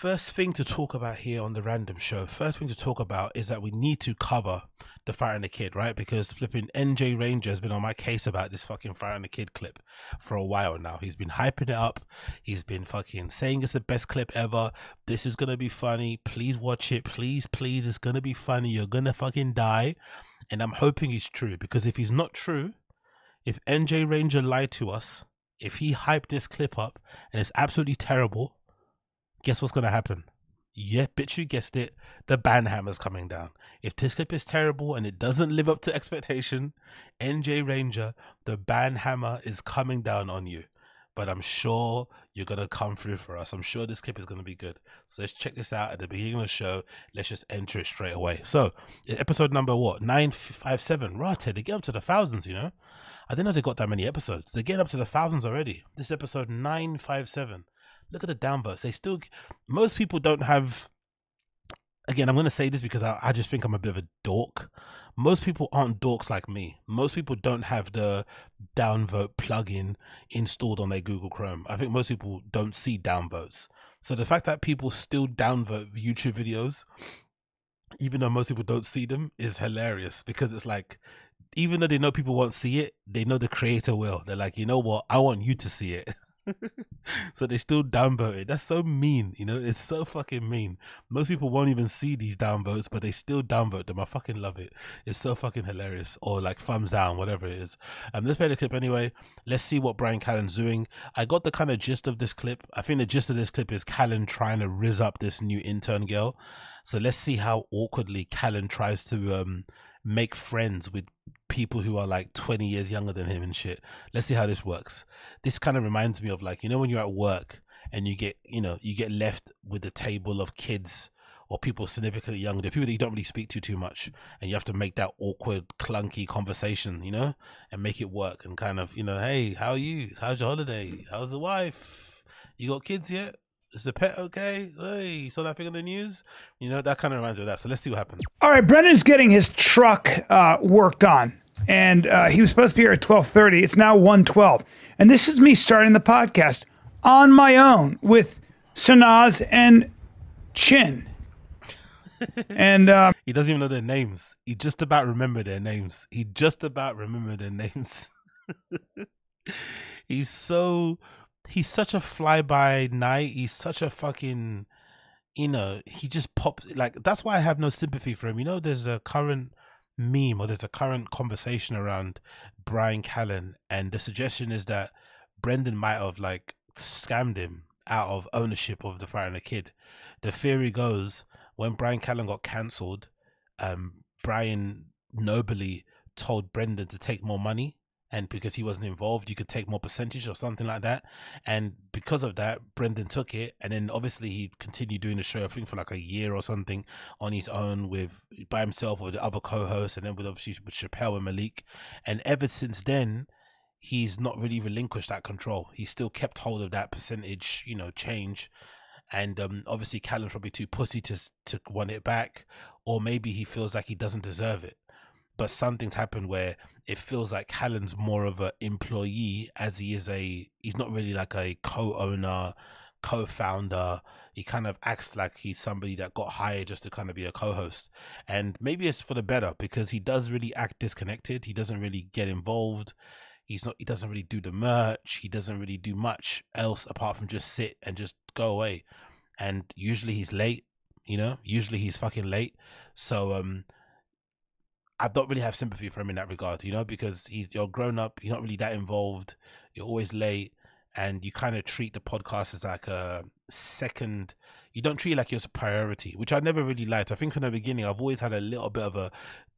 First thing to talk about here on the random show, first thing to talk about is that we need to cover the Fighter and the Kid, right? Because flipping NJ Ranger has been on my case about this fucking Fighter and the Kid clip for a while now. He's been hyping it up. He's been fucking saying it's the best clip ever. This is gonna be funny. Please watch it. Please, please. It's gonna be funny. You're gonna fucking die. And I'm hoping he's true because if he's not true, if NJ Ranger lied to us, if he hyped this clip up and it's absolutely terrible, guess what's going to happen? Yeah, bitch, you guessed it. The ban hammer's coming down. If this clip is terrible and it doesn't live up to expectation, NJ Ranger, the ban hammer is coming down on you. But I'm sure you're going to come through for us. I'm sure this clip is going to be good. So let's check this out at the beginning of the show. Let's just enter it straight away. So, episode number what? 957. Right, they get up to the thousands, you know? I didn't know they got that many episodes. They're getting up to the thousands already. This episode 957 look at the downvotes. They still, most people don't have. Again, I'm going to say this because I, I just think I'm a bit of a dork. Most people aren't dorks like me. Most people don't have the downvote plugin installed on their Google Chrome. I think most people don't see downvotes. So the fact that people still downvote YouTube videos, even though most people don't see them, is hilarious because it's like, even though they know people won't see it, they know the creator will. They're like, you know what? I want you to see it. so they still downvoted. That's so mean, you know. It's so fucking mean. Most people won't even see these downvotes, but they still downvote them. I fucking love it. It's so fucking hilarious. Or like thumbs down, whatever it is. Um, let's play the clip anyway. Let's see what Bryan Callen's doing. I got the kind of gist of this clip. I think the gist of this clip is Callen trying to riz up this new intern girl. So let's see how awkwardly Callen tries to um make friends with people who are like 20 years younger than him and shit. Let's see how this works. This kind of reminds me of like, you know, when you're at work and you get, you know, you get left with a table of kids or people significantly younger, people that you don't really speak to too much, and you have to make that awkward, clunky conversation, you know, and make it work and kind of, you know, hey, how are you? How's your holiday? How's the wife? You got kids yet? Is the pet okay? Hey, you saw that thing in the news? You know, that kind of reminds me of that. So let's see what happens. All right, Brendan's getting his truck uh, worked on and uh, he was supposed to be here at 12.30 it's now 1.12 and this is me starting the podcast on my own with sanaz and chin and uh, he doesn't even know their names he just about remember their names he just about remember their names he's so he's such a fly by night he's such a fucking you know he just pops like that's why i have no sympathy for him. You know there's a current meme or there's a current conversation around Bryan Callen, and the suggestion is that Brendan might have like scammed him out of ownership of the Fighter and the Kid. The theory goes when Bryan Callen got cancelled, um, Bryan nobly told Brendan to take more money and because he wasn't involved, you could take more percentage or something like that. And because of that, Brendan took it, and then obviously he continued doing the show. I think for like a year or something on his own with by himself or the other co-hosts, and then with obviously with Chappelle and Malik. And ever since then, he's not really relinquished that control. He still kept hold of that percentage, you know, change. And um, obviously, Callen's probably too pussy to to want it back, or maybe he feels like he doesn't deserve it but something's happened where it feels like Callen's more of an employee as he is a he's not really like a co-owner, co-founder. He kind of acts like he's somebody that got hired just to kind of be a co-host. And maybe it's for the better because he does really act disconnected. He doesn't really get involved. He's not he doesn't really do the merch. He doesn't really do much else apart from just sit and just go away. And usually he's late, you know? Usually he's fucking late. So um I don't really have sympathy for him in that regard, you know, because he's you're grown up, you're not really that involved, you're always late, and you kind of treat the podcast as like a second. You don't treat it like it's a priority, which I never really liked. I think from the beginning, I've always had a little bit of a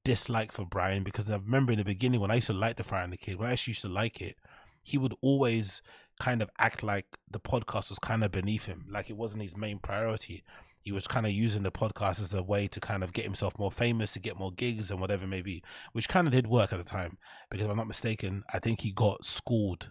dislike for Bryan because I remember in the beginning when I used to like the Fighter and the Kid, when I actually used to like it, he would always kind of act like the podcast was kind of beneath him, like it wasn't his main priority he was kind of using the podcast as a way to kind of get himself more famous, to get more gigs and whatever it may be, which kind of did work at the time. Because if I'm not mistaken, I think he got schooled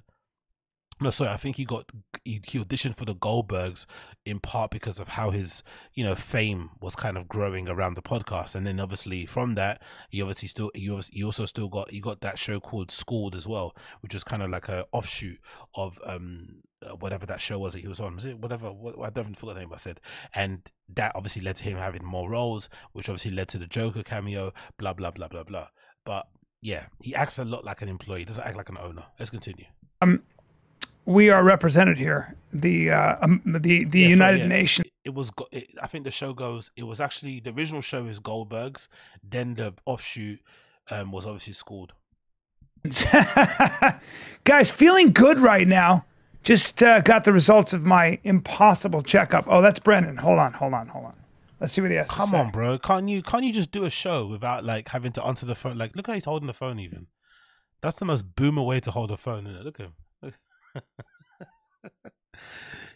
No, sorry. I think he got he, he auditioned for the Goldbergs in part because of how his you know fame was kind of growing around the podcast, and then obviously from that he obviously still he, obviously, he also still got he got that show called Schooled as well, which was kind of like a offshoot of um uh, whatever that show was that he was on. Was it whatever? What, I don't forget the name I said, and that obviously led to him having more roles, which obviously led to the Joker cameo. Blah blah blah blah blah. But yeah, he acts a lot like an employee. Doesn't act like an owner. Let's continue. We are represented here. The uh, um, the the Yeah, so, United yeah, Nations. It, it was. It, I think the show goes. It was actually the original show is Goldberg's. Then the offshoot um, was obviously Schooled. Guys, feeling good right now. Just uh, got the results of my impossible checkup. Oh, that's Brendan. Hold on, hold on, hold on. Let's see what he has Come on, bro. Can't you? Can't you just do a show without like having to answer the phone? Like, look how he's holding the phone. Even that's the most boomer way to hold a phone. Isn't it? Look at him.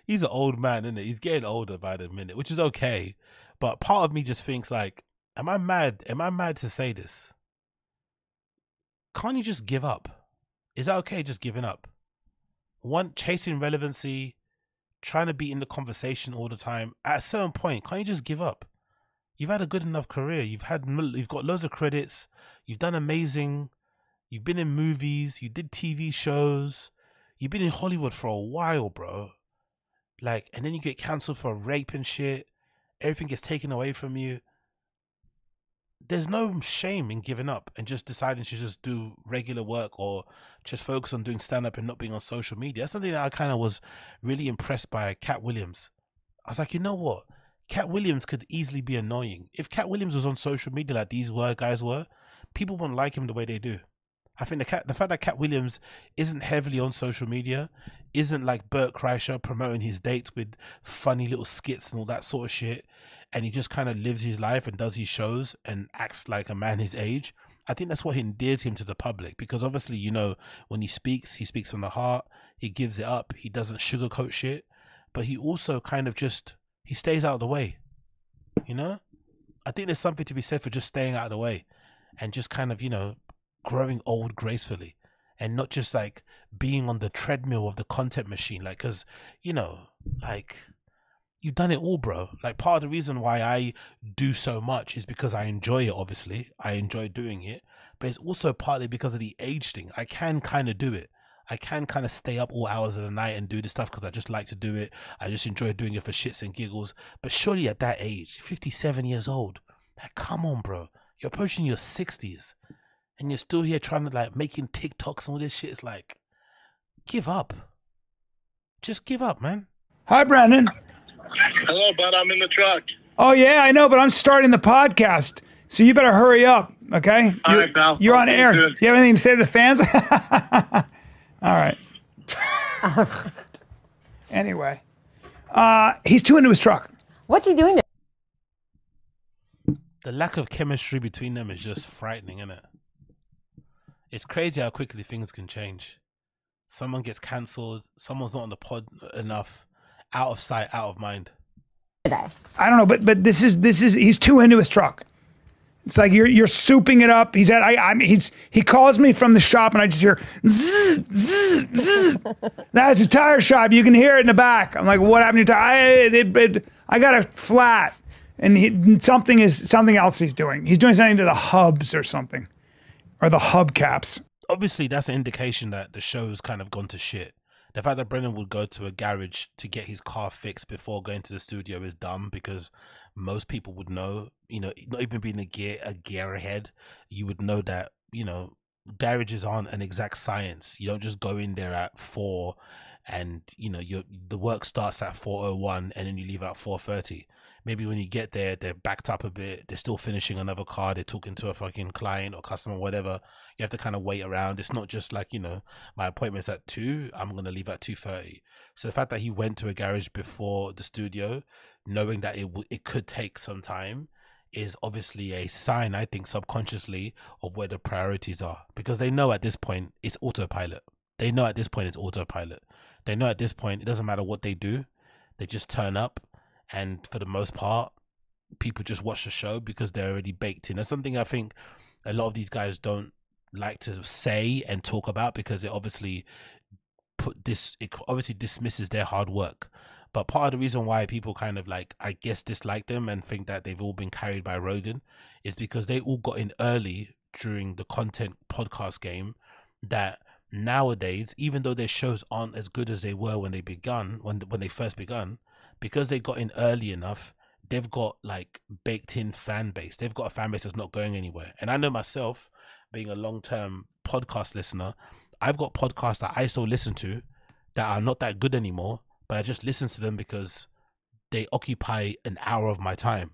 he's an old man, isn't it? He's getting older by the minute, which is okay. But part of me just thinks like, am I mad? Am I mad to say this? Can't you just give up? Is that okay? Just giving up? One chasing relevancy, trying to be in the conversation all the time. At a certain point, can't you just give up? You've had a good enough career. You've had you've got loads of credits. You've done amazing. You've been in movies. You did TV shows. You've been in Hollywood for a while, bro. Like, and then you get cancelled for rape and shit. Everything gets taken away from you. There's no shame in giving up and just deciding to just do regular work or just focus on doing stand up and not being on social media. That's something that I kind of was really impressed by Katt Williams. I was like, you know what? Katt Williams could easily be annoying. If Katt Williams was on social media like these were guys were, people wouldn't like him the way they do. I think the cat, the fact that Katt Williams isn't heavily on social media, isn't like Bert Kreischer promoting his dates with funny little skits and all that sort of shit, and he just kind of lives his life and does his shows and acts like a man his age. I think that's what endears him to the public because obviously, you know, when he speaks, he speaks from the heart. He gives it up. He doesn't sugarcoat shit, but he also kind of just he stays out of the way. You know, I think there's something to be said for just staying out of the way and just kind of you know growing old gracefully and not just like being on the treadmill of the content machine like because you know like you've done it all bro. Like part of the reason why i do so much is because i enjoy it obviously. I enjoy doing it but it's also partly because of the age thing. I can kind of do it. I can kind of stay up all hours of the night and do this stuff because i just like to do it. I just enjoy doing it for shits and giggles. But surely at that age 57 years old like come on bro. You're approaching your 60s and you're still here trying to like making TikToks and all this shit. It's like, give up. Just give up, man. Hi, Brendan. Hello, bud. I'm in the truck. Oh yeah, I know, but I'm starting the podcast, so you better hurry up. Okay. All you're, right, pal. You're I'll on see you air. soon. you have anything to say to the fans? All right. anyway, uh, he's too into his truck. What's he doing? There? The lack of chemistry between them is just frightening, isn't it? It's crazy how quickly things can change. Someone gets cancelled, someone's not on the pod enough, out of sight, out of mind. today? I don't know, but but this is this is he's too into his truck. It's like you're you're souping it up. He's at I I'm he's he calls me from the shop and I just hear zzz, zzz, zzz. That's a tire shop. You can hear it in the back. I'm like, what happened to your tire? I, it, it, I got a flat. And he, something is something else he's doing. He's doing something to the hubs or something, or the hubcaps. Obviously, that's an indication that the show's kind of gone to shit. The fact that Brendan would go to a garage to get his car fixed before going to the studio is dumb because most people would know, you know, not even being a gear a gear ahead, you would know that, you know, garages aren't an exact science. You don't just go in there at four and you know your the work starts at four oh one and then you leave at four thirty. Maybe when you get there, they're backed up a bit. They're still finishing another car. They're talking to a fucking client or customer, whatever. You have to kind of wait around. It's not just like you know, my appointment's at two. I'm gonna leave at two thirty. So the fact that he went to a garage before the studio, knowing that it w- it could take some time, is obviously a sign. I think subconsciously of where the priorities are because they know at this point it's autopilot. They know at this point it's autopilot. They know at this point it doesn't matter what they do. They just turn up, and for the most part, people just watch the show because they're already baked in. That's something I think a lot of these guys don't like to say and talk about because it obviously put this it obviously dismisses their hard work. But part of the reason why people kind of like I guess dislike them and think that they've all been carried by Rogan is because they all got in early during the content podcast game that nowadays even though their shows aren't as good as they were when they begun when when they first begun because they got in early enough they've got like baked in fan base. They've got a fan base that's not going anywhere. And i know myself being a long term podcast listener i've got podcasts that i still listen to that are not that good anymore but i just listen to them because they occupy an hour of my time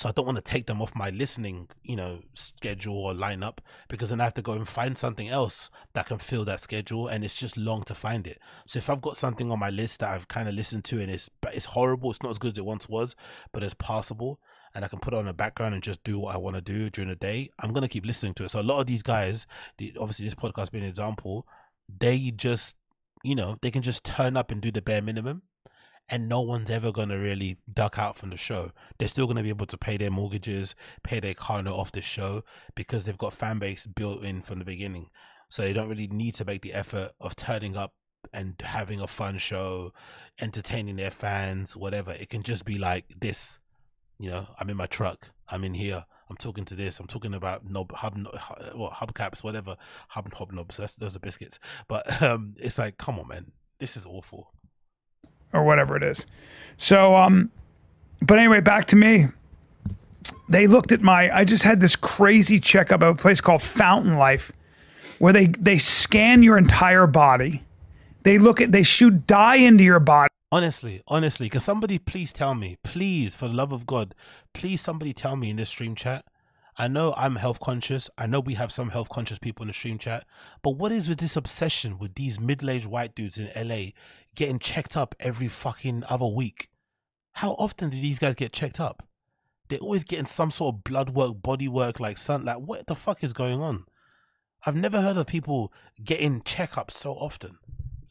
so I don't want to take them off my listening, you know, schedule or lineup because then I have to go and find something else that can fill that schedule, and it's just long to find it. So if I've got something on my list that I've kind of listened to and it's it's horrible, it's not as good as it once was, but it's passable, and I can put it on the background and just do what I want to do during the day, I'm gonna keep listening to it. So a lot of these guys, the, obviously this podcast being an example, they just, you know, they can just turn up and do the bare minimum and no one's ever going to really duck out from the show. They're still going to be able to pay their mortgages, pay their car note off the show because they've got fan base built in from the beginning. So they don't really need to make the effort of turning up and having a fun show, entertaining their fans, whatever. It can just be like this. You know, I'm in my truck. I'm in here. I'm talking to this. I'm talking about knob, hub, what hubcaps, whatever, hub hobnobs. That's those are biscuits. But um, it's like, come on, man, this is awful or whatever it is. So, um, but anyway, back to me. They looked at my. I just had this crazy checkup at a place called Fountain Life, where they they scan your entire body. They look at they shoot dye into your body. Honestly, honestly, can somebody please tell me, please, for the love of God, please somebody tell me in this stream chat. I know I'm health conscious. I know we have some health conscious people in the stream chat. But what is with this obsession with these middle aged white dudes in LA getting checked up every fucking other week. How often do these guys get checked up? They're always getting some sort of blood work, body work, like something like what the fuck is going on? I've never heard of people getting checkups so often.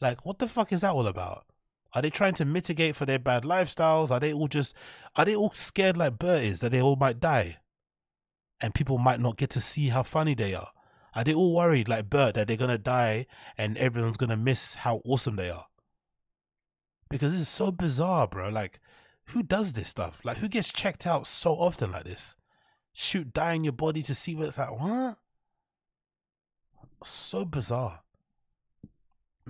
Like, what the fuck is that all about? Are they trying to mitigate for their bad lifestyles? Are they all just are they all scared like Bert is that they all might die? And people might not get to see how funny they are. Are they all worried like Bert that they're gonna die and everyone's gonna miss how awesome they are? Because this is so bizarre, bro. Like, who does this stuff? Like, who gets checked out so often like this? Shoot dye in your body to see what it's like. What? So bizarre.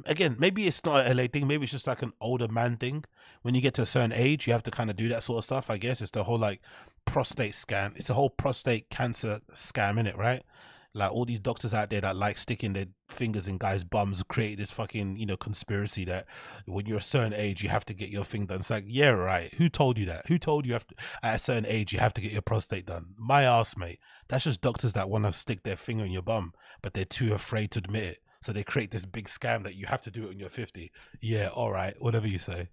Again, maybe it's not a LA thing. Maybe it's just like an older man thing. When you get to a certain age, you have to kind of do that sort of stuff. I guess it's the whole like prostate scam. It's a whole prostate cancer scam in it, right? Like all these doctors out there that like sticking their fingers in guys' bums create this fucking you know conspiracy that when you're a certain age you have to get your thing done. It's like yeah, right. Who told you that? Who told you have to, at a certain age you have to get your prostate done? My ass, mate. That's just doctors that want to stick their finger in your bum, but they're too afraid to admit it. So they create this big scam that you have to do it when you're 50. Yeah, all right, whatever you say.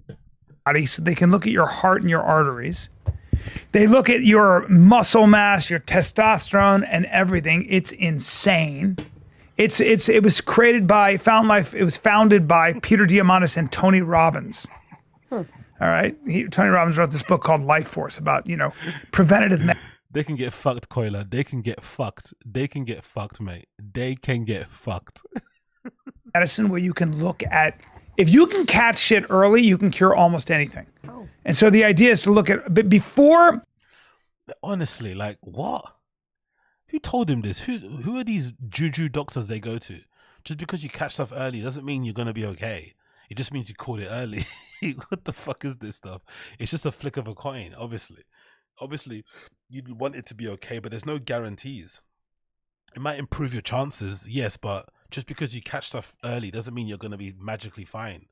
They can look at your heart and your arteries they look at your muscle mass, your testosterone, and everything. It's insane. It's it's it was created by Fountain Life. It was founded by Peter Diamandis and Tony Robbins. Hmm. All right, he, Tony Robbins wrote this book called Life Force about you know preventative. Me- they can get fucked, Coiler. They can get fucked. They can get fucked, mate. They can get fucked. medicine where you can look at if you can catch shit early, you can cure almost anything. Oh. And so the idea is to look at but before honestly, like what? Who told him this? Who who are these juju doctors they go to? Just because you catch stuff early doesn't mean you're gonna be okay. It just means you caught it early. what the fuck is this stuff? It's just a flick of a coin, obviously. Obviously, you'd want it to be okay, but there's no guarantees. It might improve your chances, yes, but just because you catch stuff early doesn't mean you're gonna be magically fine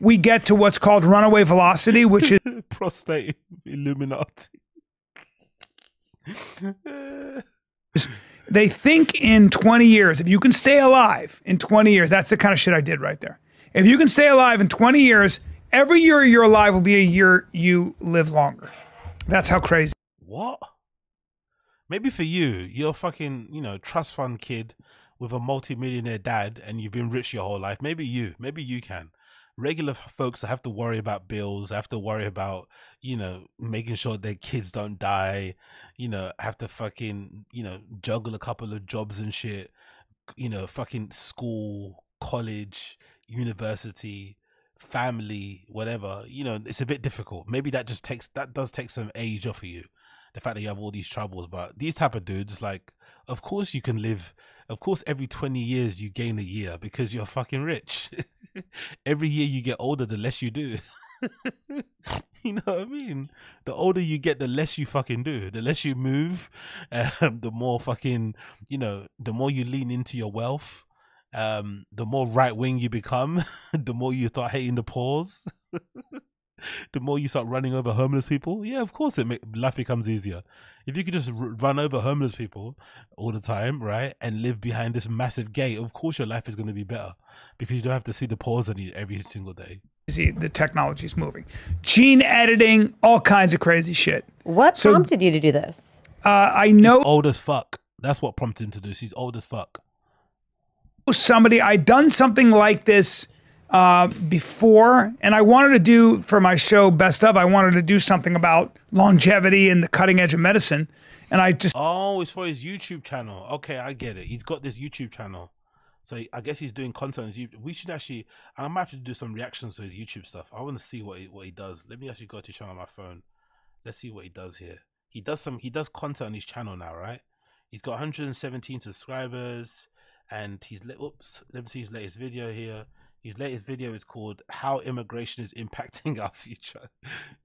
we get to what's called runaway velocity, which is prostate Illuminati. they think in 20 years, if you can stay alive in 20 years, that's the kind of shit I did right there. If you can stay alive in 20 years, every year you're alive will be a year you live longer. That's how crazy. What? Maybe for you, you're a fucking, you know, trust fund kid with a multi-millionaire dad and you've been rich your whole life. Maybe you, maybe you can regular folks have to worry about bills, have to worry about, you know, making sure their kids don't die, you know, have to fucking, you know, juggle a couple of jobs and shit, you know, fucking school, college, university, family, whatever, you know, it's a bit difficult. Maybe that just takes that does take some age off of you. The fact that you have all these troubles, but these type of dudes, like, of course you can live. Of course, every twenty years you gain a year because you're fucking rich. every year you get older, the less you do. you know what I mean? The older you get, the less you fucking do. The less you move, um, the more fucking, you know, the more you lean into your wealth um, the more right wing you become, the more you start hating the pause, the more you start running over homeless people. Yeah, of course, it make, life becomes easier. If you could just r- run over homeless people all the time, right, and live behind this massive gate, of course your life is going to be better because you don't have to see the pause on you every single day. See, the technology is moving. Gene editing, all kinds of crazy shit. What So- prompted you to do this? Uh, I know He's old as fuck. That's what prompted him to do. this. He's old as fuck. somebody I'd done something like this uh, before, and I wanted to do for my show Best of. I wanted to do something about longevity and the cutting edge of medicine, and I just Oh, it's for his YouTube channel. Okay, I get it. He's got this YouTube channel. So I guess he's doing content. We should actually. I might have to do some reactions to his YouTube stuff. I want to see what he, what he does. Let me actually go to his channel on my phone. Let's see what he does here. He does some. He does content on his channel now, right? He's got 117 subscribers, and he's let. Oops. Let me see his latest video here. His latest video is called "How Immigration is Impacting Our Future."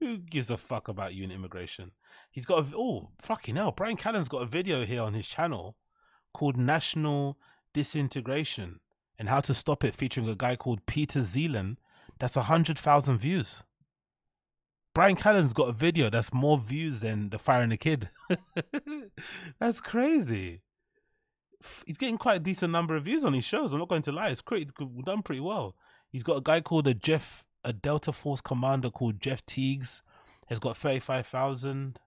Who gives a fuck about you and immigration? He's got a, oh fucking hell. Bryan Callen's got a video here on his channel called National Disintegration and How to Stop It, featuring a guy called Peter Zeihan. That's a hundred thousand views. Bryan Callen's got a video that's more views than the Fighter and the Kid. that's crazy. F- He's getting quite a decent number of views on his shows. I'm not going to lie. It's pretty done pretty well. He's got a guy called a Jeff, a Delta Force commander called Jeff Tiegs. Has got thirty-five thousand.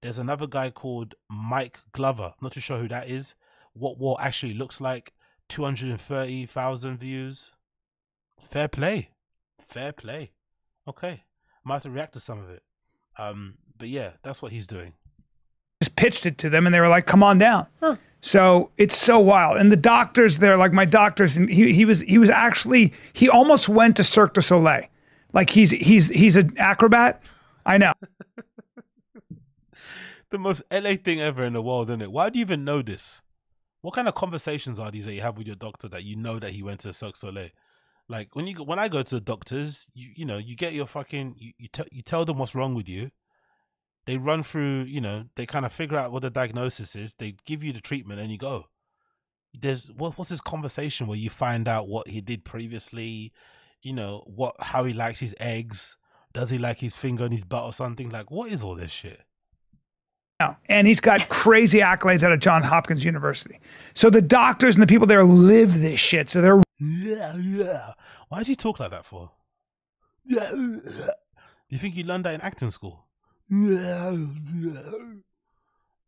There's another guy called Mike Glover. Not too sure who that is. What war actually looks like. Two hundred and thirty thousand views. Fair play. Fair play. Okay. Might have to react to some of it. Um, but yeah, that's what he's doing. just pitched it to them, and they were like, "Come on down." Huh. So it's so wild, and the doctors there, like my doctors, and he he was he was actually he almost went to Cirque du Soleil, like he's he's he's an acrobat. I know. The most LA thing ever in the world, isn't it? Why do you even know this? What kind of conversations are these that you have with your doctor that you know that he went to Cirque du Soleil? Like when you when I go to the doctors, you you know you get your fucking you you, you tell them what's wrong with you. They run through, you know, they kind of figure out what the diagnosis is. They give you the treatment, and you go. There's what, what's this conversation where you find out what he did previously, you know, what how he likes his eggs. Does he like his finger in his butt or something? Like, what is all this shit? And he's got crazy accolades out of John Hopkins University. So the doctors and the people there live this shit. So they're Yeah, yeah. Why does he talk like that for? Yeah. Do you think he learned that in acting school? Yeah, yeah.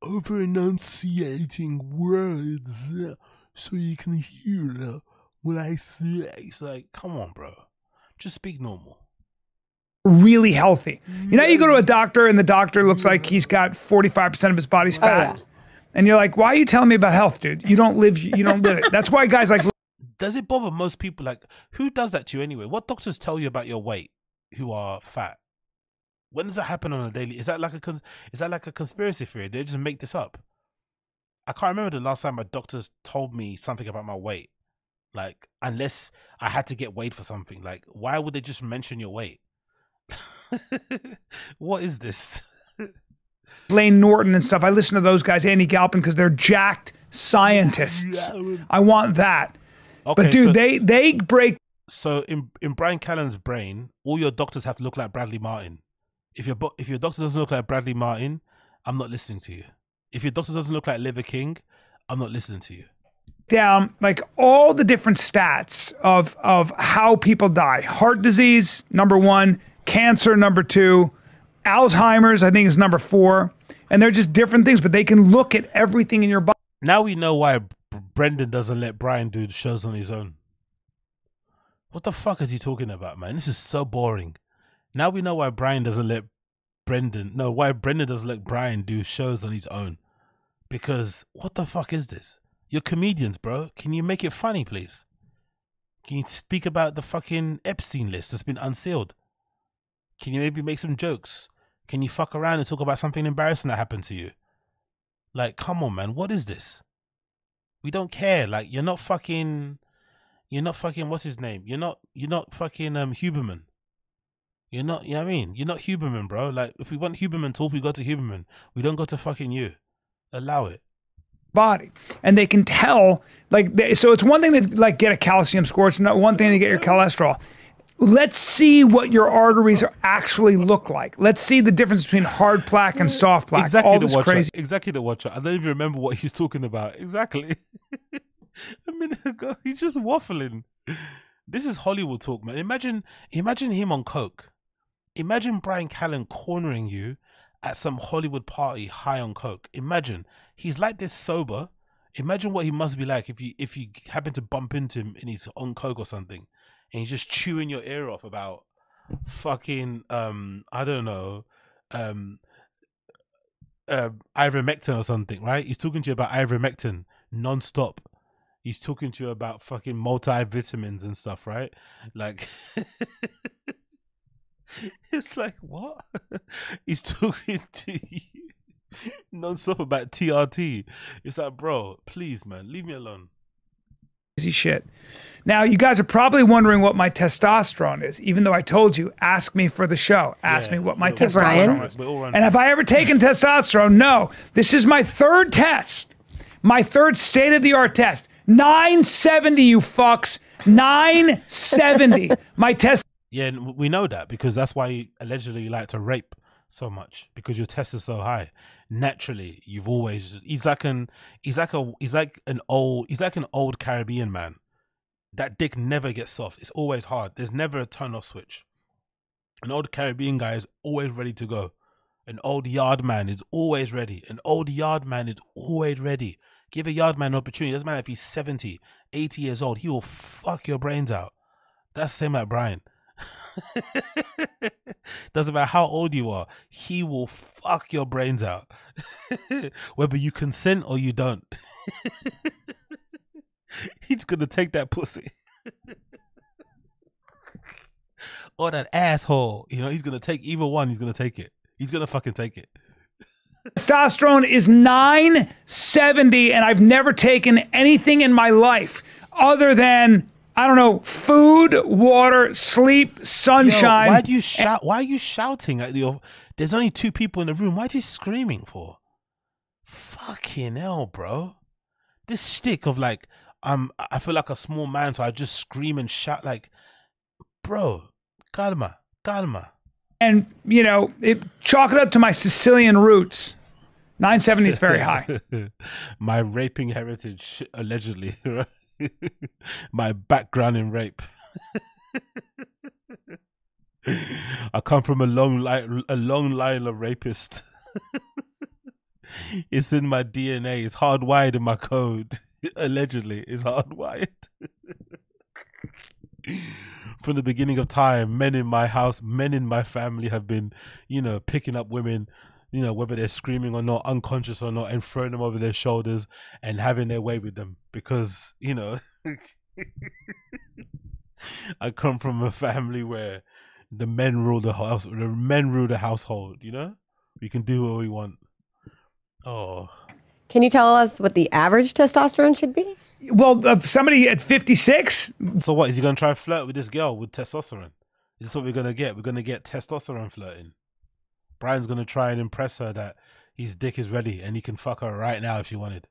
Over enunciating words so you can hear what I say. It's like, come on, bro. Just speak normal. really healthy. You know, you go to a doctor and the doctor looks like he's got 45% of his body's oh, fat. yeah. And you're like, why are you telling me about health, dude? You don't live, you don't live it. That's why guys like Does it bother most people? Like, who does that to you anyway? What doctors tell you about your weight who are fat? When does that happen on a daily? Is that like a cons- is that like a conspiracy theory? They just make this up. I can't remember the last time my doctors told me something about my weight. Like, unless I had to get weighed for something. Like, why would they just mention your weight? what is this? Layne Norton and stuff. I listen to those guys, Andy Galpin, because they're jacked scientists. I want that. Okay, But dude, so, they they break so in in Bryan Callen's brain, all your doctors have to look like Bradley Martin. If your if your doctor doesn't look like Bradley Martin, I'm not listening to you. If your doctor doesn't look like Liver King, I'm not listening to you. down like all the different stats of of how people die. Heart disease, number one, cancer, number two, Alzheimer's, I think is number four. And they're just different things, but they can look at everything in your body. Now we know why Brendan doesn't let Bryan do shows on his own. What the fuck is he talking about, man? This is so boring. Now we know why Bryan doesn't let Brendan, no, why Brendan doesn't let Bryan do shows on his own. Because what the fuck is this? You're comedians, bro. Can you make it funny, please? Can you speak about the fucking Epstein list that's been unsealed? Can you maybe make some jokes? Can you fuck around and talk about something embarrassing that happened to you? Like, come on, man. What is this? We don't care. Like, you're not fucking. You're not fucking. What's his name? You're not. You're not fucking um Huberman. You're not. You know what I mean? You're not Huberman, bro. Like, if we want Huberman talk, we go to Huberman. We don't go to fucking you. Allow it. body and they can tell like they, so it's one thing to like get a calcium score it's not one thing to get your cholesterol let's see what your arteries are actually look like let's see the difference between hard plaque and soft plaque exactly all the this watcher. crazy Exactly the watcher. I don't even remember what he's talking about. Exactly. a minute ago, he's just waffling. This is Hollywood talk, man. Imagine, imagine him on coke. Imagine Bryan Callen cornering you at some Hollywood party high on coke. Imagine he's like this sober. Imagine what he must be like if you if you happen to bump into him and he's on coke or something, and he's just chewing your ear off about fucking um I don't know um uh, ivermectin or something, right? He's talking to you about ivermectin non-stop. He's talking to you about fucking multivitamins and stuff, right? Like, it's like what? He's talking to you non-stop about TRT. It's like, bro, please, man, leave me alone. shit now you guys are probably wondering what my testosterone is even though i told you ask me for the show ask Yeah, me what my testosterone is running- And have I ever taken testosterone? No. This is my third test. My third state of the art test. 970, you fucks. 970. my test Yeah, and we know that because that's why you allegedly you like to rape so much because your test is so high. Naturally, you've always he's like an he's like a he's like an old he's like an old Caribbean man. That dick never gets soft. It's always hard. There's never a turn off switch. An old Caribbean guy is always ready to go. An old yard man is always ready. An old yard man is always ready. Give a yard man an opportunity. It Doesn't matter if he's 70, 80 years old. He will fuck your brains out. That's the same like Bryan. Doesn't matter how old you are, he will fuck your brains out. Whether you consent or you don't. He's gonna take that pussy. or that asshole. You know, he's gonna take either one, he's gonna take it. He's gonna fucking take it. testosterone is 970, and I've never taken anything in my life other than, I don't know, food, water, sleep, Yo, sunshine. why do you shout why are you shouting at your there's only two people in the room. Why are you screaming for? Fucking hell, bro. This stick of like I'm. I feel like a small man, so I just scream and shout like bro, calma, calma. and you know, it, chalk it up to my Sicilian roots. 970 is very high. My raping heritage, allegedly. right? My background in rape. I come from a long line, a long line of rapists. it's in my DNA. It's hardwired in my code. Allegedly, it's hardwired. From the beginning of time, men in my house, men in my family have been, you know, picking up women, you know, whether they're screaming or not, unconscious or not, and throwing them over their shoulders and having their way with them because, you know, I come from a family where the men rule the house, the men rule the household, you know? We can do what we want. Oh, Can you tell us what the average testosterone should be? Well, uh, somebody at 56, so what? Is he going to try and flirt with this girl with testosterone? Is this what we're going to get? We're going to get testosterone flirting. Bryan's going to try and impress her that his dick is ready and he can fuck her right now if she wanted.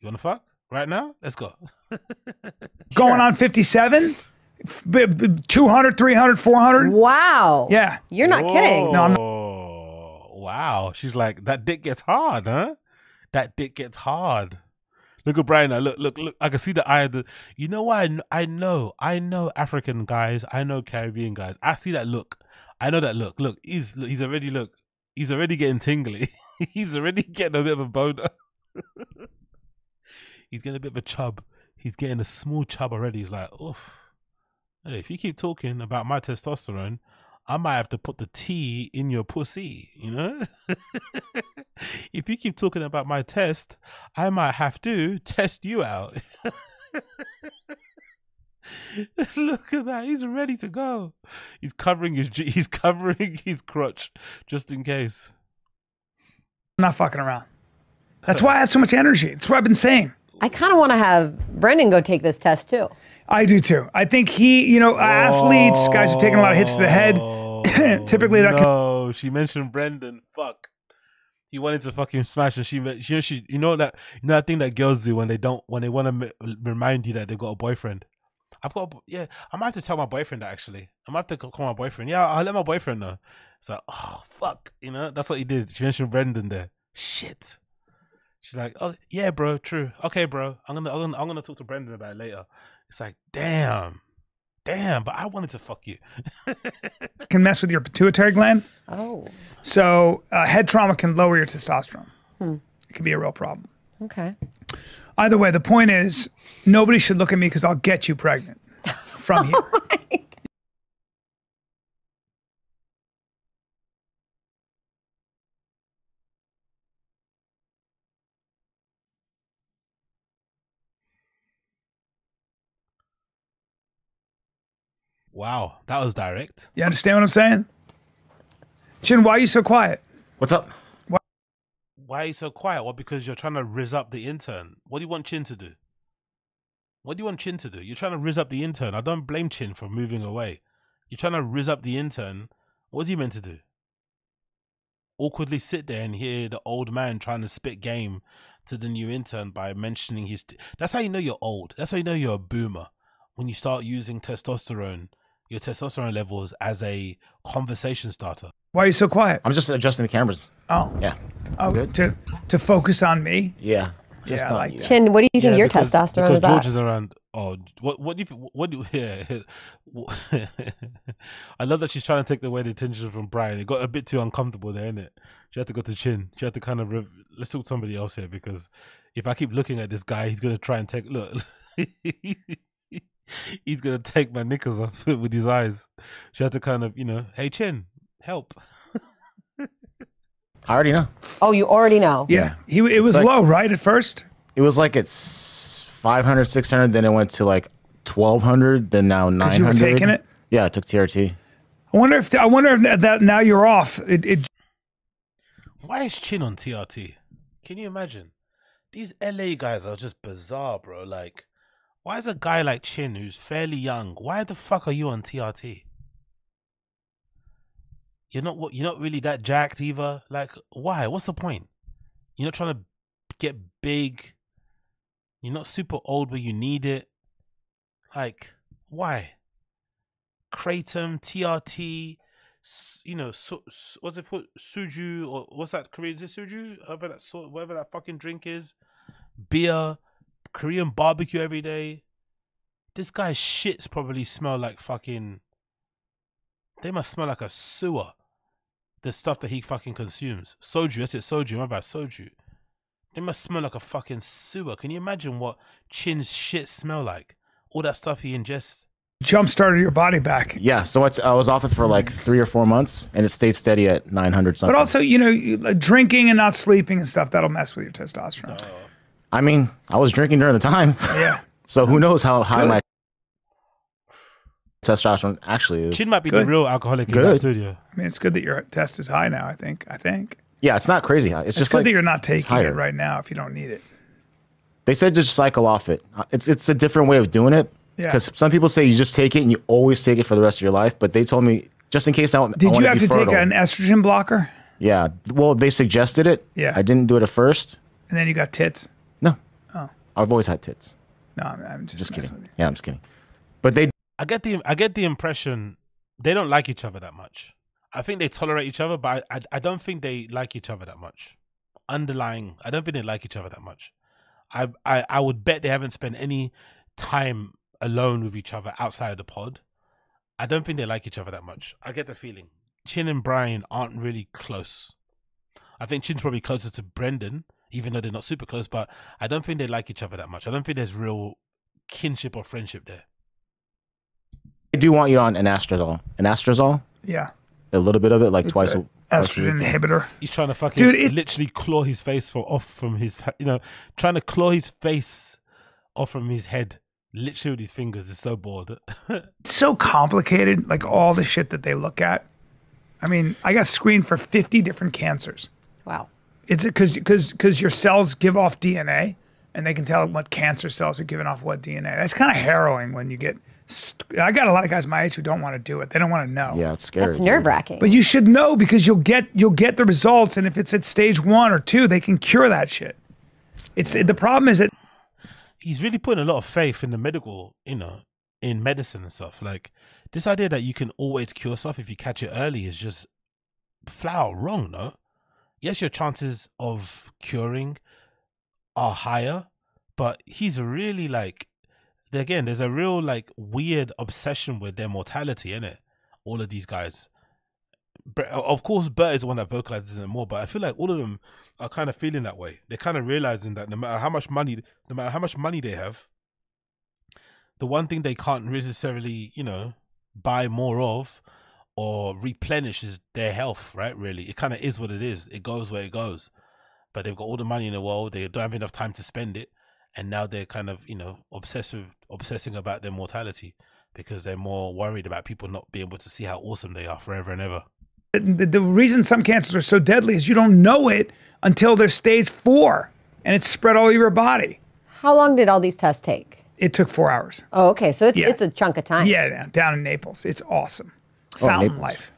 You want to fuck right now? Let's go. going on 57, f- b- b- 200, 300, 400. Wow. Yeah. You're not kidding. No, I'm not- Oh, wow. She's like, that dick gets hard, huh? That dick gets hard. Look at Bryan now. Look, look, look. I can see the eye of the. You know why? I I know. I know African guys. I know Caribbean guys. I see that look. I know that look. Look, he's look, he's already look. He's already getting tingly. he's already getting a bit of a boner. he's getting a bit of a chub. He's getting a small chub already. He's like, oof. Hey, if you keep talking about my testosterone, I might have to put the T in your pussy, you know? if you keep talking about my test, I might have to test you out. Look at that. He's ready to go. He's covering his he's covering his crotch just in case. I'm not fucking around. That's why I have so much energy. That's what I've been saying. I kind of want to have Brendan go take this test too. I do too. I think he, you know, athletes, guys who are taking a lot of hits to the head, typically that can No, she mentioned Brendan. Fuck. He wanted to fucking smash, and she, me- you know, she, you know that, you know that thing that girls do when they don't, when they want to m- remind you that they've got a boyfriend. I've got, a, yeah, I might have to tell my boyfriend that actually. I might have to call my boyfriend. Yeah, I'll let my boyfriend know. It's like, oh fuck, you know, that's what he did. She mentioned Brendan there. Shit. She's like, oh yeah, bro, true. Okay, bro, I'm gonna, I'm gonna, I'm gonna talk to Brendan about it later. It's like, damn, damn, but I wanted to fuck you. can mess with your pituitary gland. Oh, So uh, head trauma can lower your testosterone. It can be a real problem. okay. Either way, the point is nobody should look at me because I'll get you pregnant from oh here. Wow, that was direct. You understand what I'm saying? Chin, why are you so quiet? What's up? Why are you so quiet? Well, because you're trying to riz up the intern. What do you want Chin to do? What do you want Chin to do? You're trying to riz up the intern. I don't blame Chin for moving away. You're trying to riz up the intern. What's he meant to do? Awkwardly sit there and hear the old man trying to spit game to the new intern by mentioning his. T- That's how you know you're old. That's how you know you're a boomer. When you start using testosterone, your testosterone levels as a conversation starter. Why are you so quiet? I'm just adjusting the cameras. Oh, Yeah. oh, good. to to focus on me. Yeah. Just Yeah, on like you. Chin, what do you think your because, testosterone because is at? George is around. Oh, what what do you what do yeah? I love that she's trying to take away the attention from Bryan. It got a bit too uncomfortable there, innit? She had to go to Chin. She had to kind of rev- let's talk to somebody else here because if I keep looking at this guy, he's gonna try and take look. he's gonna take my knickers off with his eyes. She had to kind of you know, hey Chin, help. I already know. Oh, you already know. Yeah, he it was like- low, right, at first. It was like it's 500, 600, then it went to like 1200, then now 900. Because you were taking it. Yeah, I took TRT. I wonder if I wonder if that now you're off. It, it Why is Chin on TRT? Can you imagine? These LA guys are just bizarre, bro. Like, why is a guy like Chin, who's fairly young, why the fuck are you on TRT? You're not what? You're not really that jacked either. Like, why? What's the point? You're not trying to get big. You're not super old where you need it. Like, why? Kratom, TRT, you know, su- s- what's it for? Suju or what's that Korean? Is it suju? Whatever that sort, whatever that fucking drink is. Beer, Korean barbecue every day. This guy's shits probably smell like fucking. They must smell like a sewer. The stuff that he fucking consumes. Soju, that's it. Soju. My bad. Soju. They must smell like a fucking sewer. Can you imagine what Chin's shit smell like? All that stuff he ingests. jump started your body back. Yeah, so it's, I was off it for like three or four months, and it stayed steady at 900 something. But also, you know, drinking and not sleeping and stuff that'll mess with your testosterone. I mean, I was drinking during the time, Yeah. so who knows how high my testosterone actually is. Chin might be Good. the real alcoholic in that Good. studio. I mean, it's good that your test is high now. I think. I think Yeah, it's not crazy high. It's it's just good like that you're not taking it right now if you don't need it. they said just cycle off it. Uh, It's it's a different way of doing it. Yeah. Because some people say you just take it and you always take it for the rest of your life, but they told me just in case I, want- I Did wanna you have be to take an estrogen blocker Yeah. Well, they suggested it. Yeah. I didn't do it at first. and then you got tits? No. I've always had tits. No, I'm, I'm just, Just kidding. Yeah, I'm just kidding. But they I get the I get the impression they don't like each other that much. I think they tolerate each other, but I, I, I don't think they like each other that much. Underlying, I don't think they like each other that much. I, I I would bet they haven't spent any time alone with each other outside of the pod. I don't think they like each other that much. I get the feeling Chin and Bryan aren't really close. I think Chin's probably closer to Brendan, even though they're not super close. But I don't think they like each other that much. I don't think there's real kinship or friendship there. I do want you on anastrozole. An astrozole? Yeah. A little bit of it, like twice. It's a, a twice a estrogen week. inhibitor. He's trying to fucking Dude, it- literally claw his face from off from his, you know, trying to claw his face off from his head, literally with his fingers. Is so bored. It's so complicated, like all the shit that they look at. I mean, I got screened for 50 different cancers. Wow. It's because because because your cells give off DNA, and they can tell what cancer cells are giving off what DNA. That's kind of harrowing when you get. St- I got a lot of guys my age who don't want to do it. They don't want to know. Yeah, it's scary. That's nerve wracking. But you should know because you'll get you'll get the results, and if it's at stage one or two, they can cure that shit. It's the problem is that he's really putting a lot of faith in the medical, you know, in medicine and stuff. Like this idea that you can always cure stuff if you catch it early is just flat out wrong, no? Yes, your chances of curing are higher, but he's really like again, there's a real like weird obsession with their mortality, in it. All of these guys. Of course, Bert is the one that vocalizes it more, but I feel like all of them are kind of feeling that way. They're kind of realizing that no matter how much money, no matter how much money they have, the one thing they can't necessarily, you know, buy more of or replenishes their health, right? Really, it kind of is what it is. It goes where it goes. But they've got all the money in the world. They don't have enough time to spend it, and now they're kind of, you know, obsessive, obsessing about their mortality because they're more worried about people not being able to see how awesome they are forever and ever. the, the reason some cancers are so deadly is you don't know it until they're stage four, and it's spread all over your body. How long did all these tests take? It took four hours. Oh, okay. So it's, Yeah. it's a chunk of time. Yeah, yeah, down in Naples. It's awesome. Oh, Fountain Naples. life.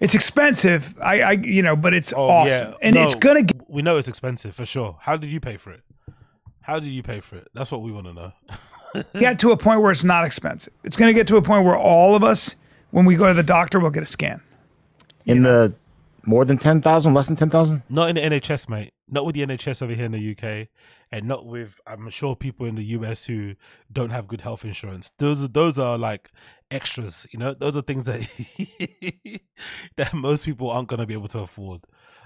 It's expensive. I, I, you know, but it's Oh, awesome, and it's gonna get We know it's expensive for sure. How did you pay for it? How did you pay for it? That's what we want to know. get to a point where it's not expensive. It's gonna get to a point where all of us, when we go to the doctor, we'll get a scan. In the more than ten thousand, less than ten thousand. Not in the NHS, mate. Not with the NHS over here in the UK, and not with I'm sure people in the US who don't have good health insurance. Those are those are like extras, you know. Those are things that that most people aren't gonna be able to afford.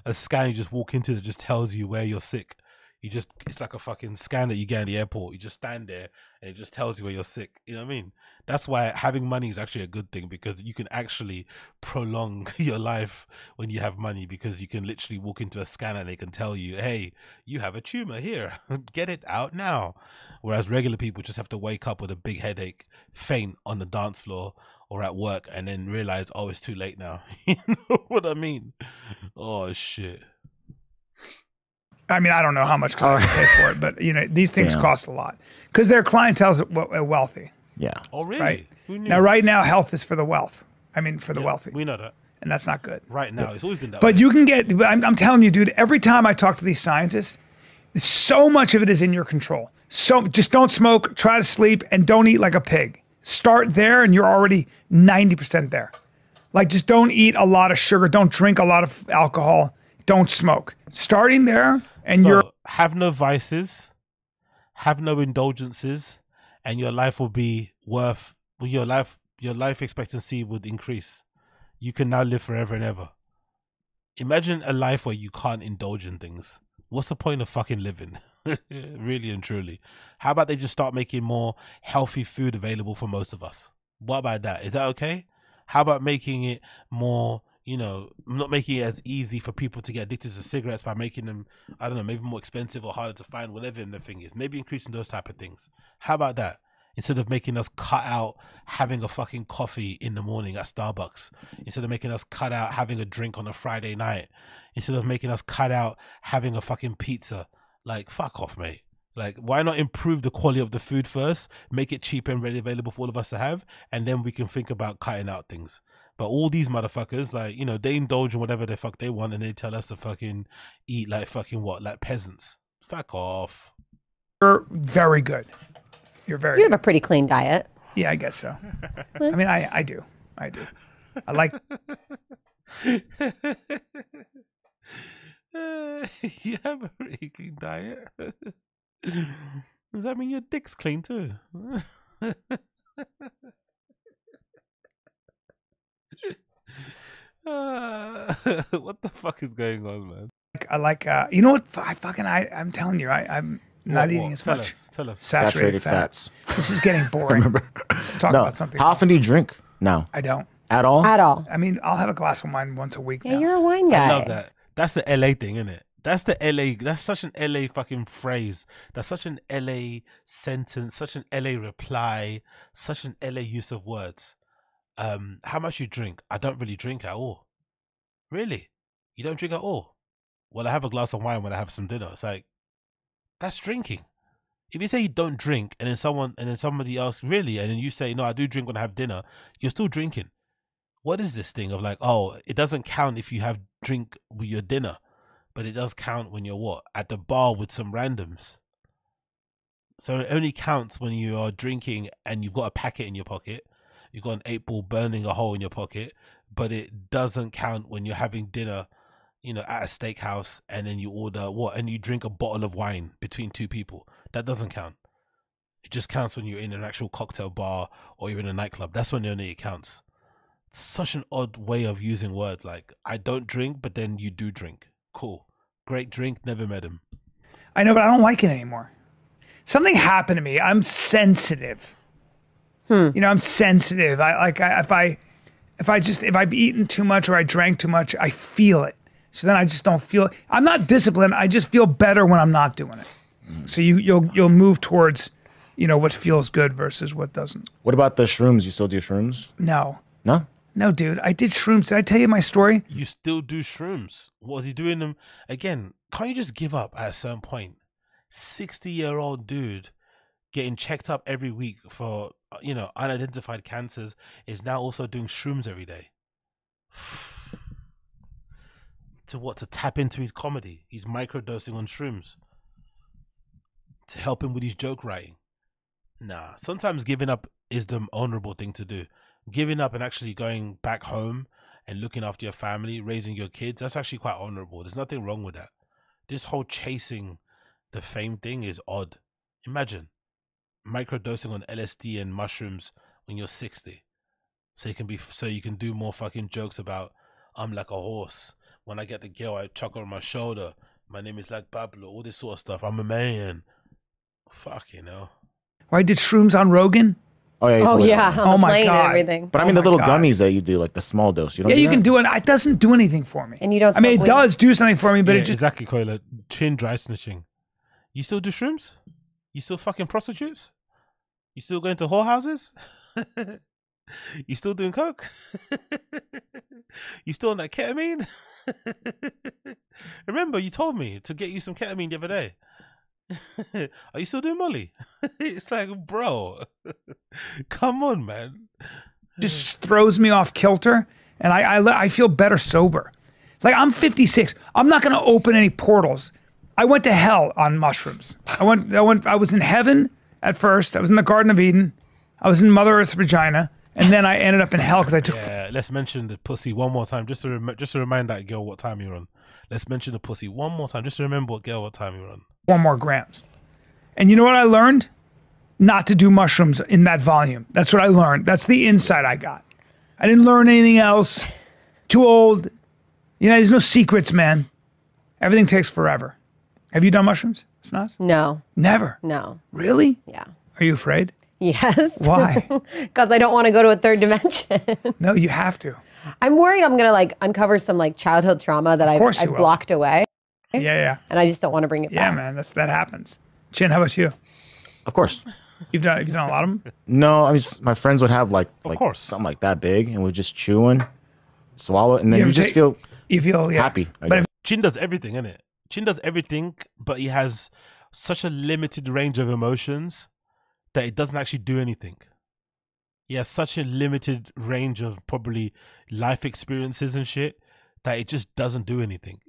A scan you just walk into that just tells you where you're sick. You just it's like a fucking scan that you get in the airport. You just stand there it just tells you where you're sick. You know what I mean? That's why having money is actually a good thing because you can actually prolong your life when you have money because you can literally walk into a scanner and they can tell you, hey, you have a tumor here. Get it out now. Whereas regular people just have to wake up with a big headache, faint on the dance floor or at work and then realize, oh, it's too late now. you know what I mean? Oh, shit. I mean, I don't know how much I can pay for it, but you know, these things Damn. cost a lot because their clientele's we- uh, wealthy. Yeah. Oh, really? Right. Now, right now, health is for the wealth. I mean, for the wealthy, We know that. and that's not good. Right now. It's always been that But way. you can get. I'm, I'm telling you, dude. Every time I talk to these scientists, so much of it is in your control. So just don't smoke, try to sleep, and don't eat like a pig. Start there, and you're already ninety percent there. Like just don't eat a lot of sugar, don't drink a lot of alcohol, don't smoke. Starting there, and so you're have no vices, have no indulgences, and your life will be worth well, your life your life expectancy would increase. You can now live forever and ever. Imagine a life where you can't indulge in things. What's the point of fucking living? really and truly. How about they just start making more healthy food available for most of us? What about that? Is that okay? How about making it more, you know, not making it as easy for people to get addicted to cigarettes by making them, I don't know, maybe more expensive or harder to find, whatever the thing is. Maybe increasing those type of things. How about that? Instead of making us cut out having a fucking coffee in the morning at Starbucks, instead of making us cut out having a drink on a Friday night, instead of making us cut out having a fucking pizza, like fuck off, mate. Like, why not improve the quality of the food first, make it cheap and ready available for all of us to have, and then we can think about cutting out things. But all these motherfuckers, like, you know, they indulge in whatever the fuck they want and they tell us to fucking eat like fucking what? Like peasants. Fuck off. you're very good. You're very You good. have a pretty clean diet. Yeah, I guess so. I mean, I I do, I do. I like you have a really clean diet. Does that mean your dick's clean too? Uh, what the fuck is going on, man? I like uh, you know what I fucking I I'm telling you I I'm not What, eating what? as Tell much Us, tell us. saturated, Saturated fat. fats. This is getting boring. Let's talk No. about something. How often else. do you drink now? I don't. At all? at all. I mean, I'll have a glass of wine once a week. Yeah, now. you're a wine guy. I love that. That's the LA thing, isn't it? That's the LA. That's such an LA fucking phrase. That's such an LA sentence. Such an LA reply. Such an LA use of words. Um, how much you drink? I don't really drink at all. Really? You don't drink at all? Well, I have a glass of wine when I have some dinner. It's like that's drinking. If you say you don't drink, and then someone, and then somebody asks really, and then you say no, I do drink when I have dinner, you're still drinking. What is this thing of like, oh, it doesn't count if you have drink with your dinner, but it does count when you're what at the bar with some randoms. So it only counts when you are drinking and you've got a packet in your pocket, you've got an eight ball burning a hole in your pocket, but it doesn't count when you're having dinner, you know, at a steakhouse and then you order what and you drink a bottle of wine between two people. That doesn't count. It just counts when you're in an actual cocktail bar or you're in a nightclub. That's when only it counts. It's such an odd way of using words. Like I don't drink, but then you do drink. Cool, great drink. Never met him. I know, but I don't like it anymore. Something happened to me. I'm sensitive. Hmm. You know, I'm sensitive. I like I, if I if I just if I've eaten too much or I drank too much, I feel it. So then I just don't feel. I'm not disciplined. I just feel better when I'm not doing it. Hmm. So you you'll you'll move towards, you know, what feels good versus what doesn't. What about the shrooms? You still do shrooms? No, No? no, dude. I did shrooms. Did I tell you my story? You still do shrooms. Was he doing them again? Can't you just give up at a certain point? Sixty year old dude getting checked up every week for you know unidentified cancers is now also doing shrooms every day. to what? To tap into his comedy. He's microdosing on shrooms to help him with his joke writing. Nah, sometimes giving up is the honorable thing to do. Giving up and actually going back home and looking after your family, raising your kids, that's actually quite honorable. There's nothing wrong with that. This whole chasing the fame thing is odd. Imagine microdosing on LSD and mushrooms when you're 60. So you can be so you can do more fucking jokes about I'm like a horse. When I get the girl, I chuck her on my shoulder. My name is like Pablo. All this sort of stuff. I'm a man. Fuck you know. Or I did shrooms on Rogan. Oh yeah. Oh yeah, that. on oh, oh the my plane God. and everything. But I Oh mean the little God. gummies that you do, like the small dose. You don't Yeah, do you can do it. It doesn't do anything for me. And you don't. I mean, it weed? does do something for me, but yeah, it just exactly, Coiler. Chin dry snitching. You still do shrooms? You still fucking prostitutes? You still going to whorehouses? you still doing coke? you still on that ketamine? Remember, you told me to get you some ketamine the other day. Are you still doing Molly? it's like, bro, come on, man. just throws me off kilter, and I, I I feel better sober. Like I'm 56. I'm not going to open any portals. I went to hell on mushrooms. I went I went I was in heaven at first. I was in the Garden of Eden. I was in Mother Earth's vagina, and then I ended up in hell because I took. Yeah, let's mention the pussy one more time, just to rem- just to remind that girl what time you're on. Let's mention the pussy one more time, just to remember what girl what time you're on. four more grams. And you know what I learned? Not to do mushrooms in that volume. That's what I learned. That's the insight I got. I didn't learn anything else. Too old. You know, there's no secrets, man. Everything takes forever. Have you done mushrooms, Snaz? No, Never. no. Really? Yeah. Are you afraid? Yes. Why? Because I don't want to go to a third dimension. no, you have to. I'm worried I'm gonna like uncover some like childhood trauma that I, course I you blocked away, Yeah, yeah. and I just don't want to bring it Yeah, back. man. That's that happens. Chin, how about you? Of course. You've done you've done a lot of them? No, I mean s- my friends would have like like course. something like that big, and we'd just chew and swallow it, and then You you, just take- feel You feel yeah. happy. I But. Chin does everything, innit? Chin does everything, but he has such a limited range of emotions that it doesn't actually do anything. He has such a limited range of probably life experiences and shit that it just doesn't do anything.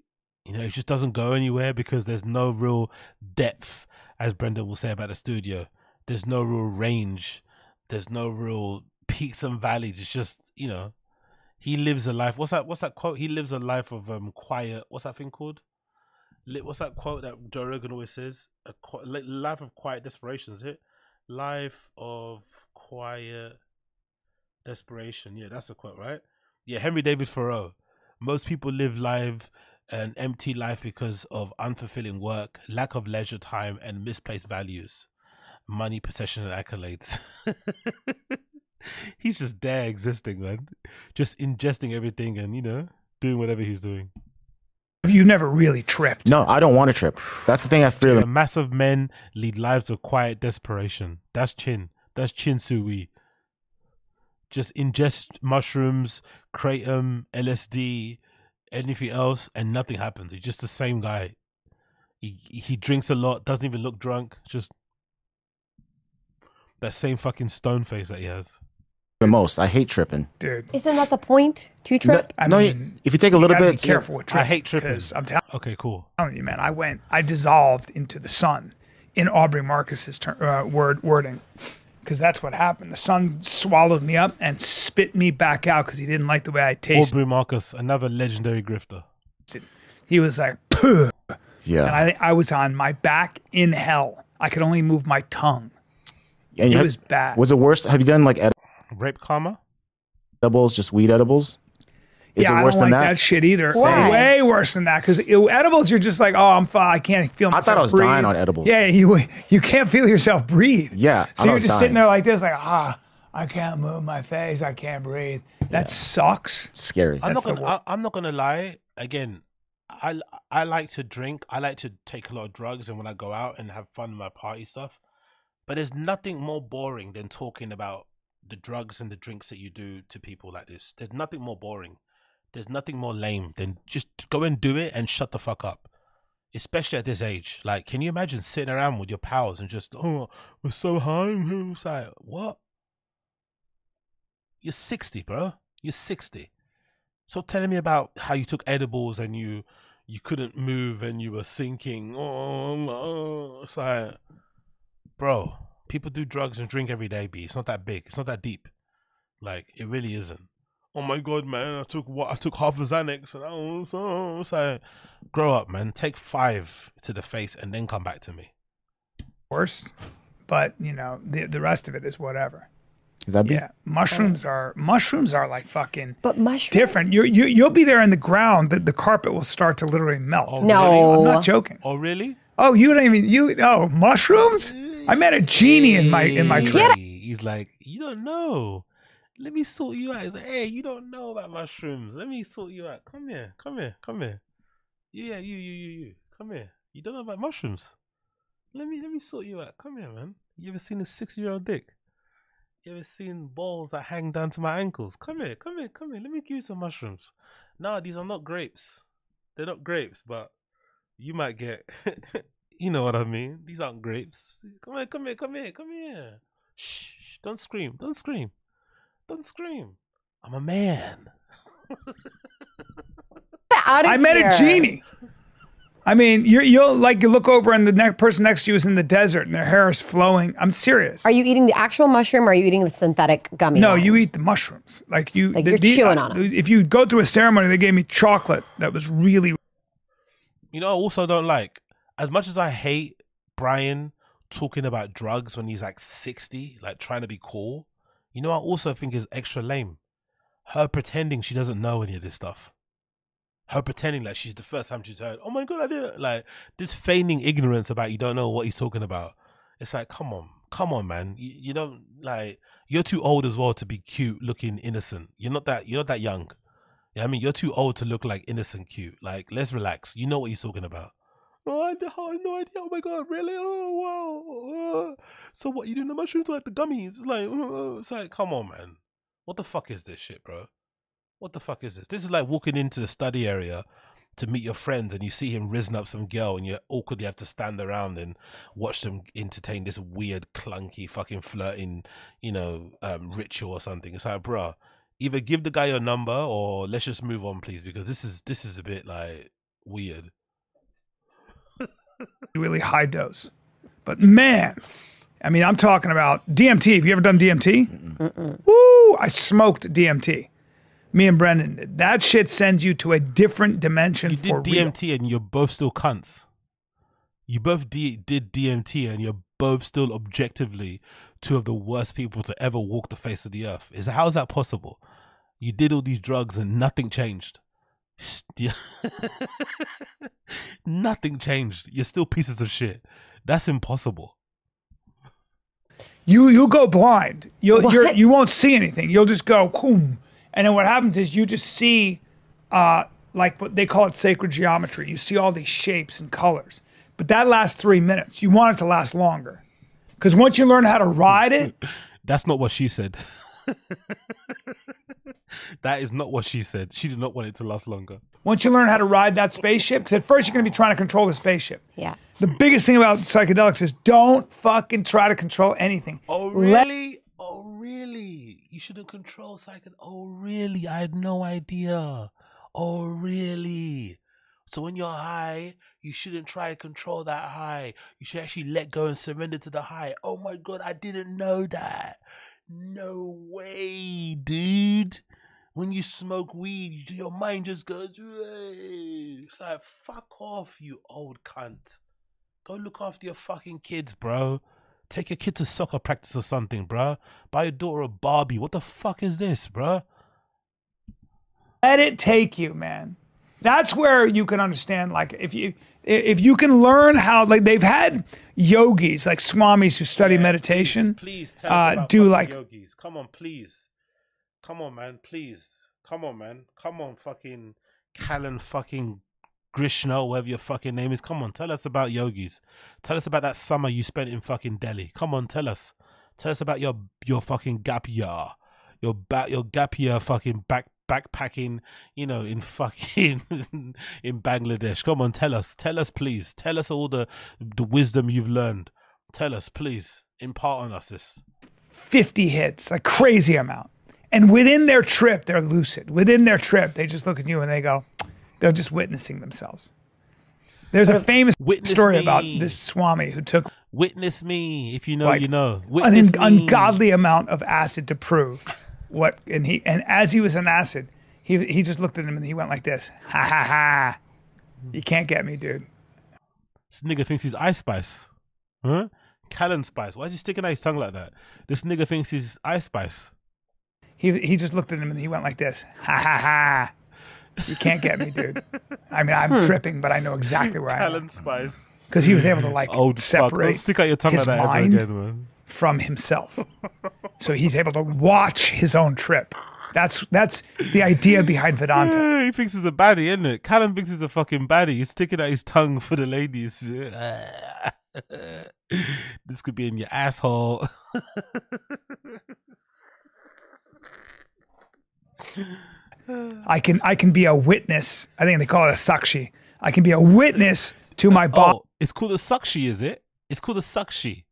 You know, it just doesn't go anywhere because there's no real depth, as Brendan will say about the studio. There's no real range. There's no real peaks and valleys. It's just, you know, he lives a life. What's that? What's that quote? He lives a life of um quiet. What's that thing called? What's that quote that Joe Rogan always says? A life of quiet desperation. Is it? Life of quiet desperation. Yeah, that's a quote, right? Yeah, Henry David Thoreau. Most people live live an empty life because of unfulfilling work, lack of leisure time, and misplaced values, money, possession, and accolades. he's just there existing, man. Just ingesting everything and you know doing whatever he's doing. You never really tripped. No, I don't want to trip. That's the thing I fear. The massive men lead lives of quiet desperation. That's chin. That's chin sui. Just ingest mushrooms, kratom, LSD, anything else, and nothing happens. He's just the same guy. He he drinks a lot, doesn't even look drunk. Just that same fucking stone face that he has. The most. I hate tripping. dude. Isn't that the point to trip? I no, mean, if you take a little bit, be careful with tripping. I hate tripping. I'm telling Okay, cool. you, man. I went, I dissolved into the sun in Aubrey Marcus's ter- uh, word wording, because that's what happened. The sun swallowed me up and spit me back out because he didn't like the way I tasted. Aubrey Marcus, another legendary grifter. He was like, Puh. yeah. and I, I was on my back in hell. I could only move my tongue. and It have- was bad. Was it worse? Have you done like Rape karma? edibles, just weed edibles? Is yeah, it I worse don't than like that? that? shit either. Why? Way worse than that. Because edibles, you're just like, oh, I'm fine. I can't feel I thought I was breathe. dying on edibles. Yeah, you you can't feel yourself breathe. Yeah, So I you're was just sitting there like this, like ah, I can't move my face. I can't breathe. That sucks. Scary. I'm not That's the gonna. I, I'm not gonna lie. Again, I I like to drink. I like to take a lot of drugs, and when I go out and have fun with my party stuff. But there's nothing more boring than talking about the drugs and the drinks that you do to people like this. There's nothing more boring. There's nothing more lame than just go and do it and shut the fuck up. Especially at this age. Like, can you imagine sitting around with your pals and just, oh, we're so high? It's like, what? You're 60, bro. You're 60. So telling me about how you took edibles and you you couldn't move and you were sinking. Oh, oh. it's like, bro, people do drugs and drink every day. B, it's not that big. It's not that deep. Like it really isn't. Oh my god, man! I took what? I took half a Xanax and I was oh, it's like, grow up, man. Take five to the face and then come back to me. Worst, but you know the the rest of it is whatever. Is that Yeah, mushrooms are mushrooms are like fucking But mushroom. different. You you you'll be there in the ground. The, the carpet will start to literally melt. Oh, No. really? I'm not joking. Oh really? Oh, you don't even you. Oh, mushrooms. Mm. I met a genie in my in my trip. He's like, you don't know. Let me sort you out. He's like, hey, you don't know about mushrooms. Let me sort you out. Come here, come here, come here. Yeah, you, you, you, you. Come here. You don't know about mushrooms. Let me, let me sort you out. Come here, man. You ever seen a six-year-old dick? You ever seen balls that hang down to my ankles? Come here, come here, come here. Let me give you some mushrooms. No, these are not grapes. They're not grapes, but you might get. you know what I mean? These aren't grapes. Come here, come here, come here, come here. Shh! shh, Don't scream! Don't scream! Don't scream! I'm a man. out of I met a genie. I mean, you're, you'll like you look over and the ne- person next to you is in the desert and their hair is flowing. I'm serious. Are you eating the actual mushroom or are you eating the synthetic gummy? no, one? you eat the mushrooms. Like you, Like you're chewing uh, on 'em. If you go through a ceremony, they gave me chocolate that was really. You know, I also don't like as much as I hate Bryan talking about drugs when he's like 60, like trying to be cool. You know, I also think is extra lame. Her pretending she doesn't know any of this stuff. Her pretending like she's the first time she's heard, oh my god, I did it. Like this feigning ignorance about you don't know what he's talking about. It's like, come on, come on, man. You, you don't like you're too old as well to be cute, looking innocent. You're not that. You're not that young. Yeah, I mean, you're too old to look like innocent cute. Like, let's relax. You know what he's talking about. Oh, I, had no idea. Oh my god, really? Oh wow. Uh, so what? You doing the mushrooms like the gummies? It's like, uh, it's like, come on, man. What the fuck is this shit, bro? What the fuck is this? This is like walking into the study area to meet your friends and you see him risen up some girl and you awkwardly have to stand around and watch them entertain this weird, clunky, fucking flirting, you know, um, ritual or something. It's like, bruh, either give the guy your number or let's just move on, please, because this is this is a bit like weird. Really high dose. But man, I mean, I'm talking about DMT. Have you ever done DMT? Woo! I smoked DMT. Me and Brendan. That shit sends you to a different dimension You for did real. DMT and you're both still cunts. You both D- did DMT and you're both still objectively two of the worst people to ever walk the face of the earth. Is how is that possible? You did all these drugs and nothing changed. St- nothing changed. You're still pieces of shit. That's impossible. you you go blind. You'll you're, you won't see anything. You'll just go boom, and then what happens is you just see, uh, like what they call it sacred geometry. You see all these shapes and colors, but that lasts three minutes. You want it to last longer, because once you learn how to ride it, That's not what she said. that is not what she said. She did not want it to last longer. once you learn how to ride that spaceship, because at first you're going to be trying to control the spaceship. Yeah. The biggest thing about psychedelics is don't fucking try to control anything. Oh Let- really? oh really? You shouldn't control psychic. Oh really? I had no idea. Oh really? So when you're high, you shouldn't try to control that high. You should actually let go and surrender to the high. Oh my god, I didn't know that. No way, dude. When you smoke weed, your mind just goes. "Hey." It's like fuck off, you old cunt. Go look after your fucking kids, bro. Take your kid to soccer practice or something, bro. Buy your daughter a Barbie. What the fuck is this, bro? let it take you, man. That's where you can understand. Like if you if you can learn how like they've had yogis like swamis who study meditation. Please, please tell uh, us about do like- yogis. Come on, please. Come on, man. Please. Come on, man. Come on, fucking Callen fucking Grishna, whatever your fucking name is. Come on, tell us about yogis. Tell us about that summer you spent in fucking Delhi. Come on, tell us. Tell us about your your fucking gap year. Your back your gap year fucking back backpacking, you know, in fucking in Bangladesh. Come on, tell us. Tell us please. Tell us all the the wisdom you've learned. Tell us, please. Impart on us this. 50 hits, a crazy amount. And within their trip, they're lucid. Within their trip, they just look at you and they go, they're just witnessing themselves. There's a uh, famous Witness story about this Swami who took Witness me. If you know, Like, you know. an Witness un- me. ungodly amount of acid to prove what. And he and as he was an acid, he he just looked at him and he went like this, ha ha ha. You can't get me, dude. This nigga thinks he's Ice Spice. Huh? Callen Spice. Why is he sticking out his tongue like that? This nigga thinks he's Ice Spice. He he just looked at him and he went like this, ha ha ha. You can't get me, dude. I mean, I'm hmm. tripping, but I know exactly where I am Callen Spice. because he was able to like Old fuck. Don't separate stick out your tongue like that ever again, man. From himself. so he's able to watch his own trip. That's that's the idea behind Vedanta. Yeah, he thinks he's a baddie, isn't it? Callum thinks he's a fucking baddie. He's sticking out his tongue for the ladies. this could be in your asshole. I can I can be a witness. I think they call it a sakshi. I can be a witness to my oh, body. Oh, it's called a sakshi, is it? It's called a sakshi.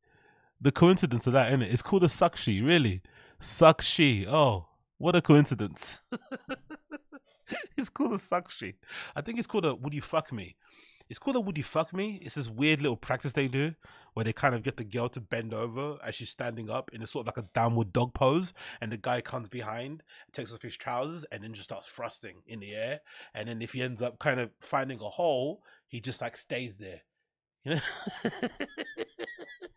The coincidence of that, isn't it? It's called a sakshi, really. Sakshi. Oh, what a coincidence. it's called a sakshi. I think it's called a would you fuck me? It's called a would you fuck me? It's this weird little practice they do where they kind of get the girl to bend over as she's standing up in a sort of like a downward dog pose, and the guy comes behind, takes off his trousers, and then just starts thrusting in the air. And then if he ends up kind of finding a hole, he just like stays there. You know?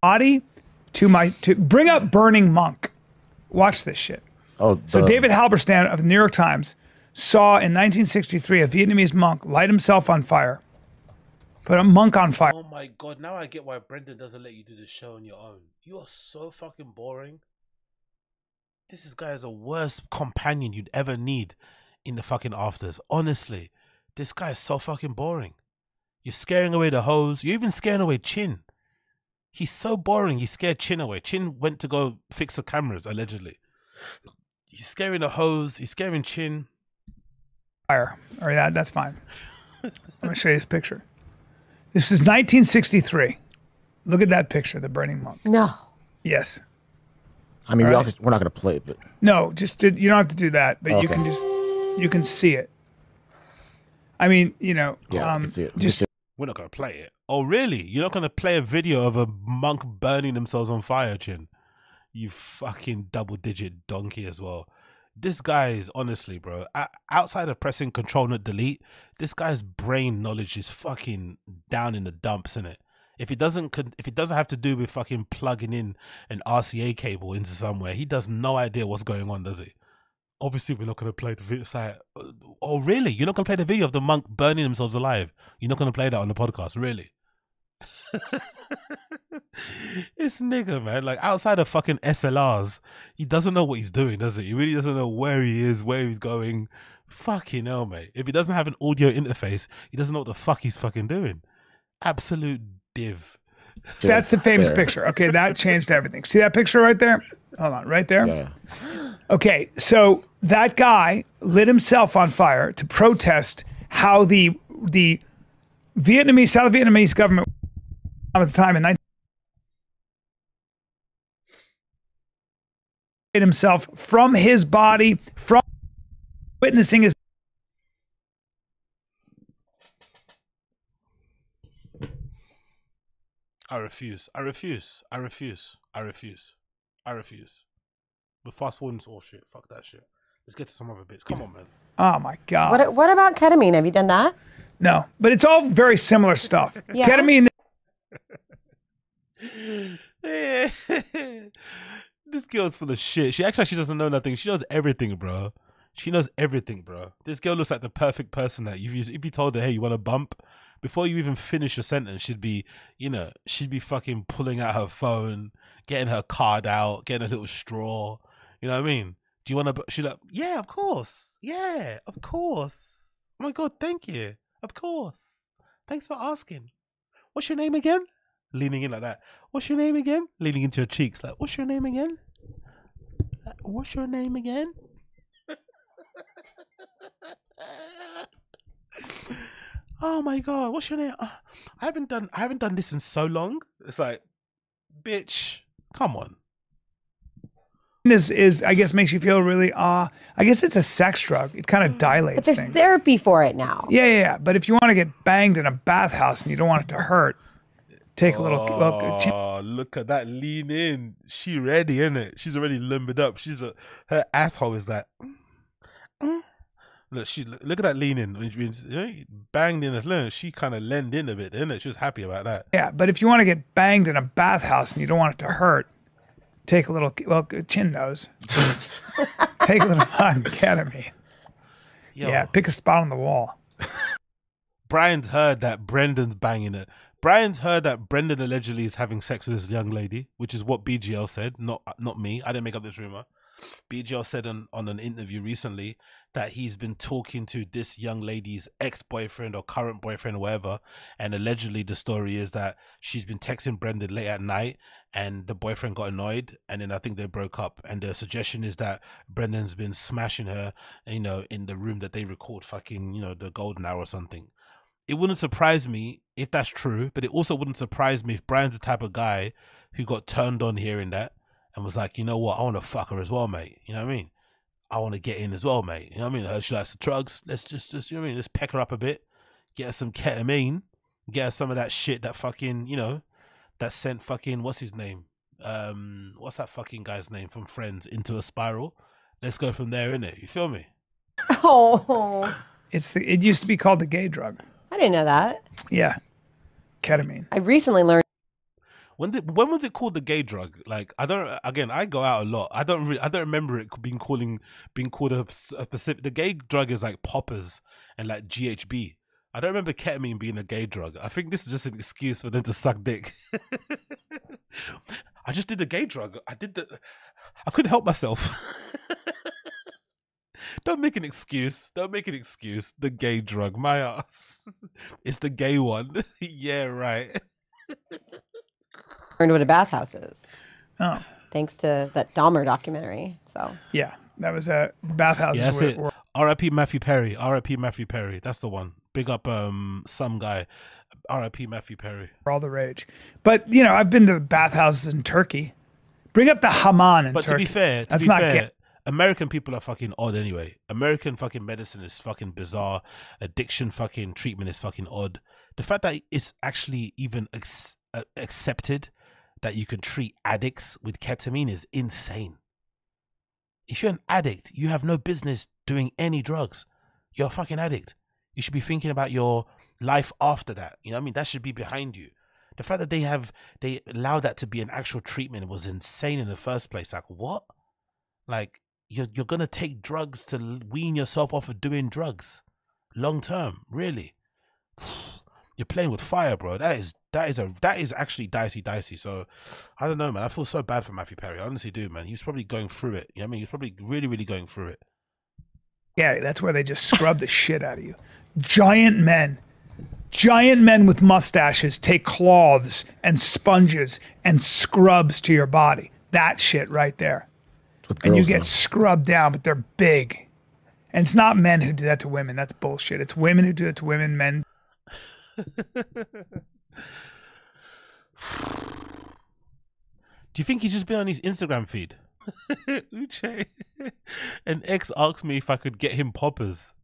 body to my to bring up Burning Monk. Watch this shit. Oh, So the- David Halberstam of the New York Times saw in 1963 a Vietnamese monk light himself on fire. Put a monk on fire. Oh my god, now I get why Brendan doesn't let you do the show on your own. You are so fucking boring. This guy is the worst companion you'd ever need in the fucking afters. Honestly, this guy is so fucking boring. You're scaring away the hoes. You're even scaring away Chin. He's so boring. He scared Chin away. Chin went to go fix the cameras, allegedly. He's scaring the hoes. He's scaring Chin. fire. Or that that's fine. I'm gonna show you this picture. This is 1963. Look at that picture, the burning monk. No. Yes. I mean, we Alright. also, we're not going to play it, but No, just to, you don't have to do that, but you can just you can see it. I mean, you know, yeah, I um, can see it. Just can see We're not gonna play it. Oh, really? You're not gonna play a video of a monk burning themselves on fire, Chin? You fucking double digit donkey as well. This guy is honestly, bro. Outside of pressing Control and Delete, this guy's brain knowledge is fucking down in the dumps, isn't it? If it doesn't, if it doesn't have to do with fucking plugging in an RCA cable into somewhere, he does no idea what's going on, does he? Obviously, we're not going to play the video. It's like, uh, oh, really? You're not going to play the video of the monk burning themselves alive? You're not going to play that on the podcast, really? this nigga, man, like outside of fucking SLRs, he doesn't know what he's doing, does he? He really doesn't know where he is, where he's going. Fucking hell, mate. If he doesn't have an audio interface, he doesn't know what the fuck he's fucking doing. Absolute div. That's the famous picture. Okay, that changed everything. See that picture right there? Hold on, right there. Yeah. Okay, so that guy lit himself on fire to protest how the the Vietnamese South Vietnamese government at the time in 19 himself from his body from witnessing his I refuse. I refuse. I refuse. I refuse. I refuse. But fast forwarding to all oh, shit. Fuck that shit. Let's get to some other bits. Come on, man. oh my god What What about ketamine? Have you done that? no but it's all very similar stuff Yeah. ketamine this girl's full of shit. She acts like she doesn't know nothing. She knows everything, bro. She knows everything, bro. This girl looks like the perfect person that you've used. If you told her, hey, you want a bump? Before you even finish your sentence, she'd be, you know, she'd be fucking pulling out her phone, getting her card out, getting a little straw. You know what I mean? Do you want to? She's like, yeah, of course. Yeah, of course. Oh my God, thank you. Of course. Thanks for asking. What's your name again? Leaning in like that. What's your name again? Leaning into your cheeks like, what's your name again? What's your name again? oh my god, what's your name? Uh, I haven't done I haven't done this in so long. It's like, bitch, come on. is is I guess makes you feel really ah I guess it's a sex drug it kind of dilates But there's things therapy for it now. Yeah, yeah, yeah. But if you want to get banged in a bathhouse and you don't want it to hurt, take a little. little chin- Oh, look at that lean in. She ready, isn't it? She's already limbered up. She's a her asshole is like. mm, mm. Look, she look at that lean in. When she- when she- you know, banged in the look, She kind of leaned in a bit, isn't it? She was happy about that. yeah, but if you want to get banged in a bathhouse and you don't want it to hurt, take a little. Well, chin nose. take a little ketamine. Yo, Yeah, pick a spot on the wall. Bryan's heard that Brendan's banging it. Bryan's heard that Brendan allegedly is having sex with this young lady, which is what BGL said, not not me. I didn't make up this rumor. BGL said on, on an interview recently that he's been talking to this young lady's ex boyfriend or current boyfriend or whatever. And allegedly, the story is that she's been texting Brendan late at night and the boyfriend got annoyed. And then I think they broke up. And the suggestion is that Brendan's been smashing her, you know, in the room that they record fucking, you know, the golden hour or something it wouldn't surprise me if that's true, but it also wouldn't surprise me if Bryan's the type of guy who got turned on hearing that and was like, you know what, I want to fuck her as well, mate. You know what I mean? I want to get in as well, mate. You know what I mean? I heard she likes the drugs. Let's just, just, you know what I mean? Let's peck her up a bit, get her some ketamine, get her some of that shit that fucking, you know, that sent fucking, what's his name? Um, what's that fucking guy's name from Friends into a spiral? Let's go from there, innit? You feel me? Oh, It's the. It used to be called the gay drug. I didn't know that. Yeah, ketamine. I recently learned When did when was it called the gay drug? Like I don't again I go out a lot. I don't re- I don't remember it being calling being called a, a specific. The gay drug is like poppers and like GHB. I don't remember ketamine being a gay drug. I think this is just an excuse for them to suck dick. I just did the gay drug. I did the. I couldn't help myself. Don't make an excuse. Don't make an excuse. The gay drug, my ass. It's the gay one. yeah, right. Learned what a bathhouse is, Oh, thanks to that Dahmer documentary. So yeah. That was a uh, bathhouse. Yeah, that's it. R.I.P. Matthew Perry. R.I.P. Matthew Perry. That's the one. Big up, um, some guy. R.I.P. Matthew Perry. all the rage. But you know, I've been to the bathhouses in Turkey. Bring up the hammam in But Turkey. to be fair, to That's be not fair, gay. American people are fucking odd anyway. American fucking medicine is fucking bizarre. Addiction fucking treatment is fucking odd. The fact that it's actually even ex- uh, accepted that you can treat addicts with ketamine is insane. If you're an addict, you have no business doing any drugs. You're a fucking addict. You should be thinking about your life after that. You know what I mean? That should be behind you. The fact that they have they allowed that to be an actual treatment was insane in the first place. Like what? Like you're you're gonna take drugs to wean yourself off of doing drugs, long term, really. you're playing with fire, bro. That is that is a that is actually dicey, dicey. So I don't know, man. I feel so bad for Matthew Perry. I honestly do, man. He was probably going through it. You know what I mean? He was probably really, really going through it. Yeah, that's where they just scrub the shit out of you. Giant men, giant men with mustaches take cloths and sponges and scrubs to your body. That shit right there. With And you get though. scrubbed down, but they're big. And it's not men who do that to women. That's bullshit. It's women who do it to women. Men Do you think he's just been on his Instagram feed? Uche. An ex asked me if I could get him poppers.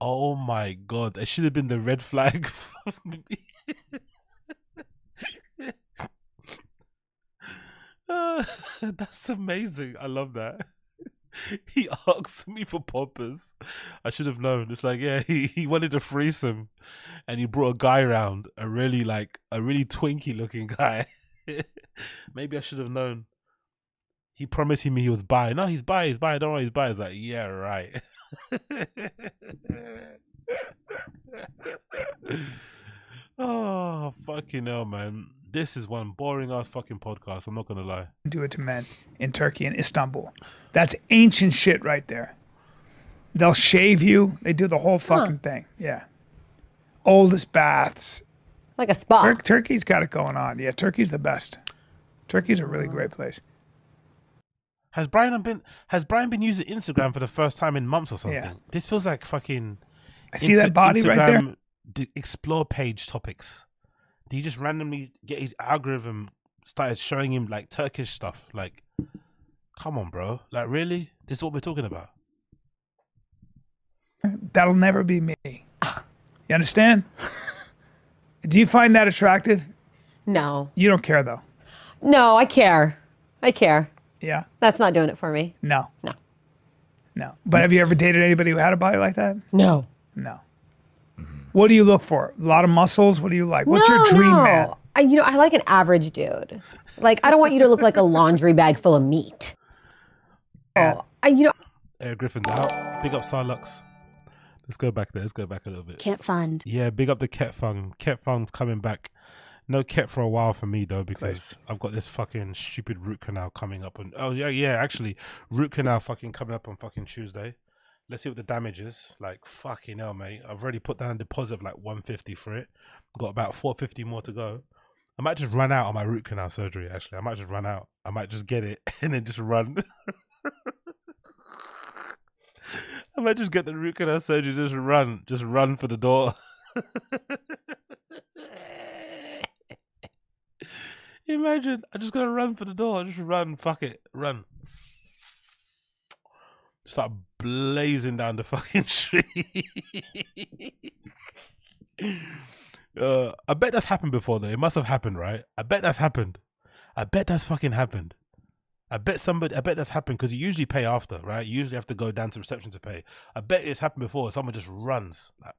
Oh my god, that should have been the red flag for me. Uh, that's amazing. I love that. He asked me for poppers. I should have known. It's like, yeah, he, he wanted a threesome and he brought a guy around, a really like a really twinky looking guy. Maybe I should have known. He promised me he was bi. No, he's bi, he's bi, don't worry, he's bi. He's like, yeah, right. oh, fucking hell, man. This is one boring ass fucking podcast. I'm not gonna lie. do it to men in Turkey and Istanbul. That's ancient shit right there. They'll shave you. They do the whole fucking thing. Yeah. Oldest baths. Like a spa. Tur- Turkey's got it going on. Yeah, Turkey's the best. Turkey's a really great place. Has Bryan been has Bryan been using Instagram for the first time in months or something? Yeah. This feels like fucking I see that body right there. Instagram d- explore page topics. Did he just randomly get his algorithm started showing him like Turkish stuff? Like, come on, bro. Like, really? This is what we're talking about. That'll never be me. You understand? do you find that attractive? No. You don't care though. No, I care. I care. Yeah. That's not doing it for me. No. No. No. But have you ever dated anybody who had a body like that? No. No. What do you look for? A lot of muscles? What do you like? What's no, your dream no. man? I, you know, I like an average dude. Like, I don't want you to look like a laundry bag full of meat. Oh, I, you know, Air Griffin's out. Big up Sarlux. Let's go back there. Let's go back a little bit. Can't fund. Yeah, big up the Ket Fung. Ket Fung's coming back. No Ket for a while for me though because I've got this fucking stupid root canal coming up on. Oh yeah, yeah. Actually, root canal fucking coming up on fucking Tuesday. Let's see what the damage is. Like fucking hell, mate. I've already put down a deposit of like one fifty for it. Got about four fifty more to go. I might just run out on my root canal surgery. Actually, I might just run out. I might just get it and then just run. I might just get the root canal surgery. Just run. Just run for the door. Imagine, I'm just gonna run for the door. Just run, fuck it, run. Start blazing down the fucking street. uh, I bet that's happened before though. It must have happened, right? I bet that's happened. I bet that's fucking happened. I bet somebody. I bet that's happened because you usually pay after, right? You usually have to go down to reception to pay. I bet it's happened before. Someone just runs. Like,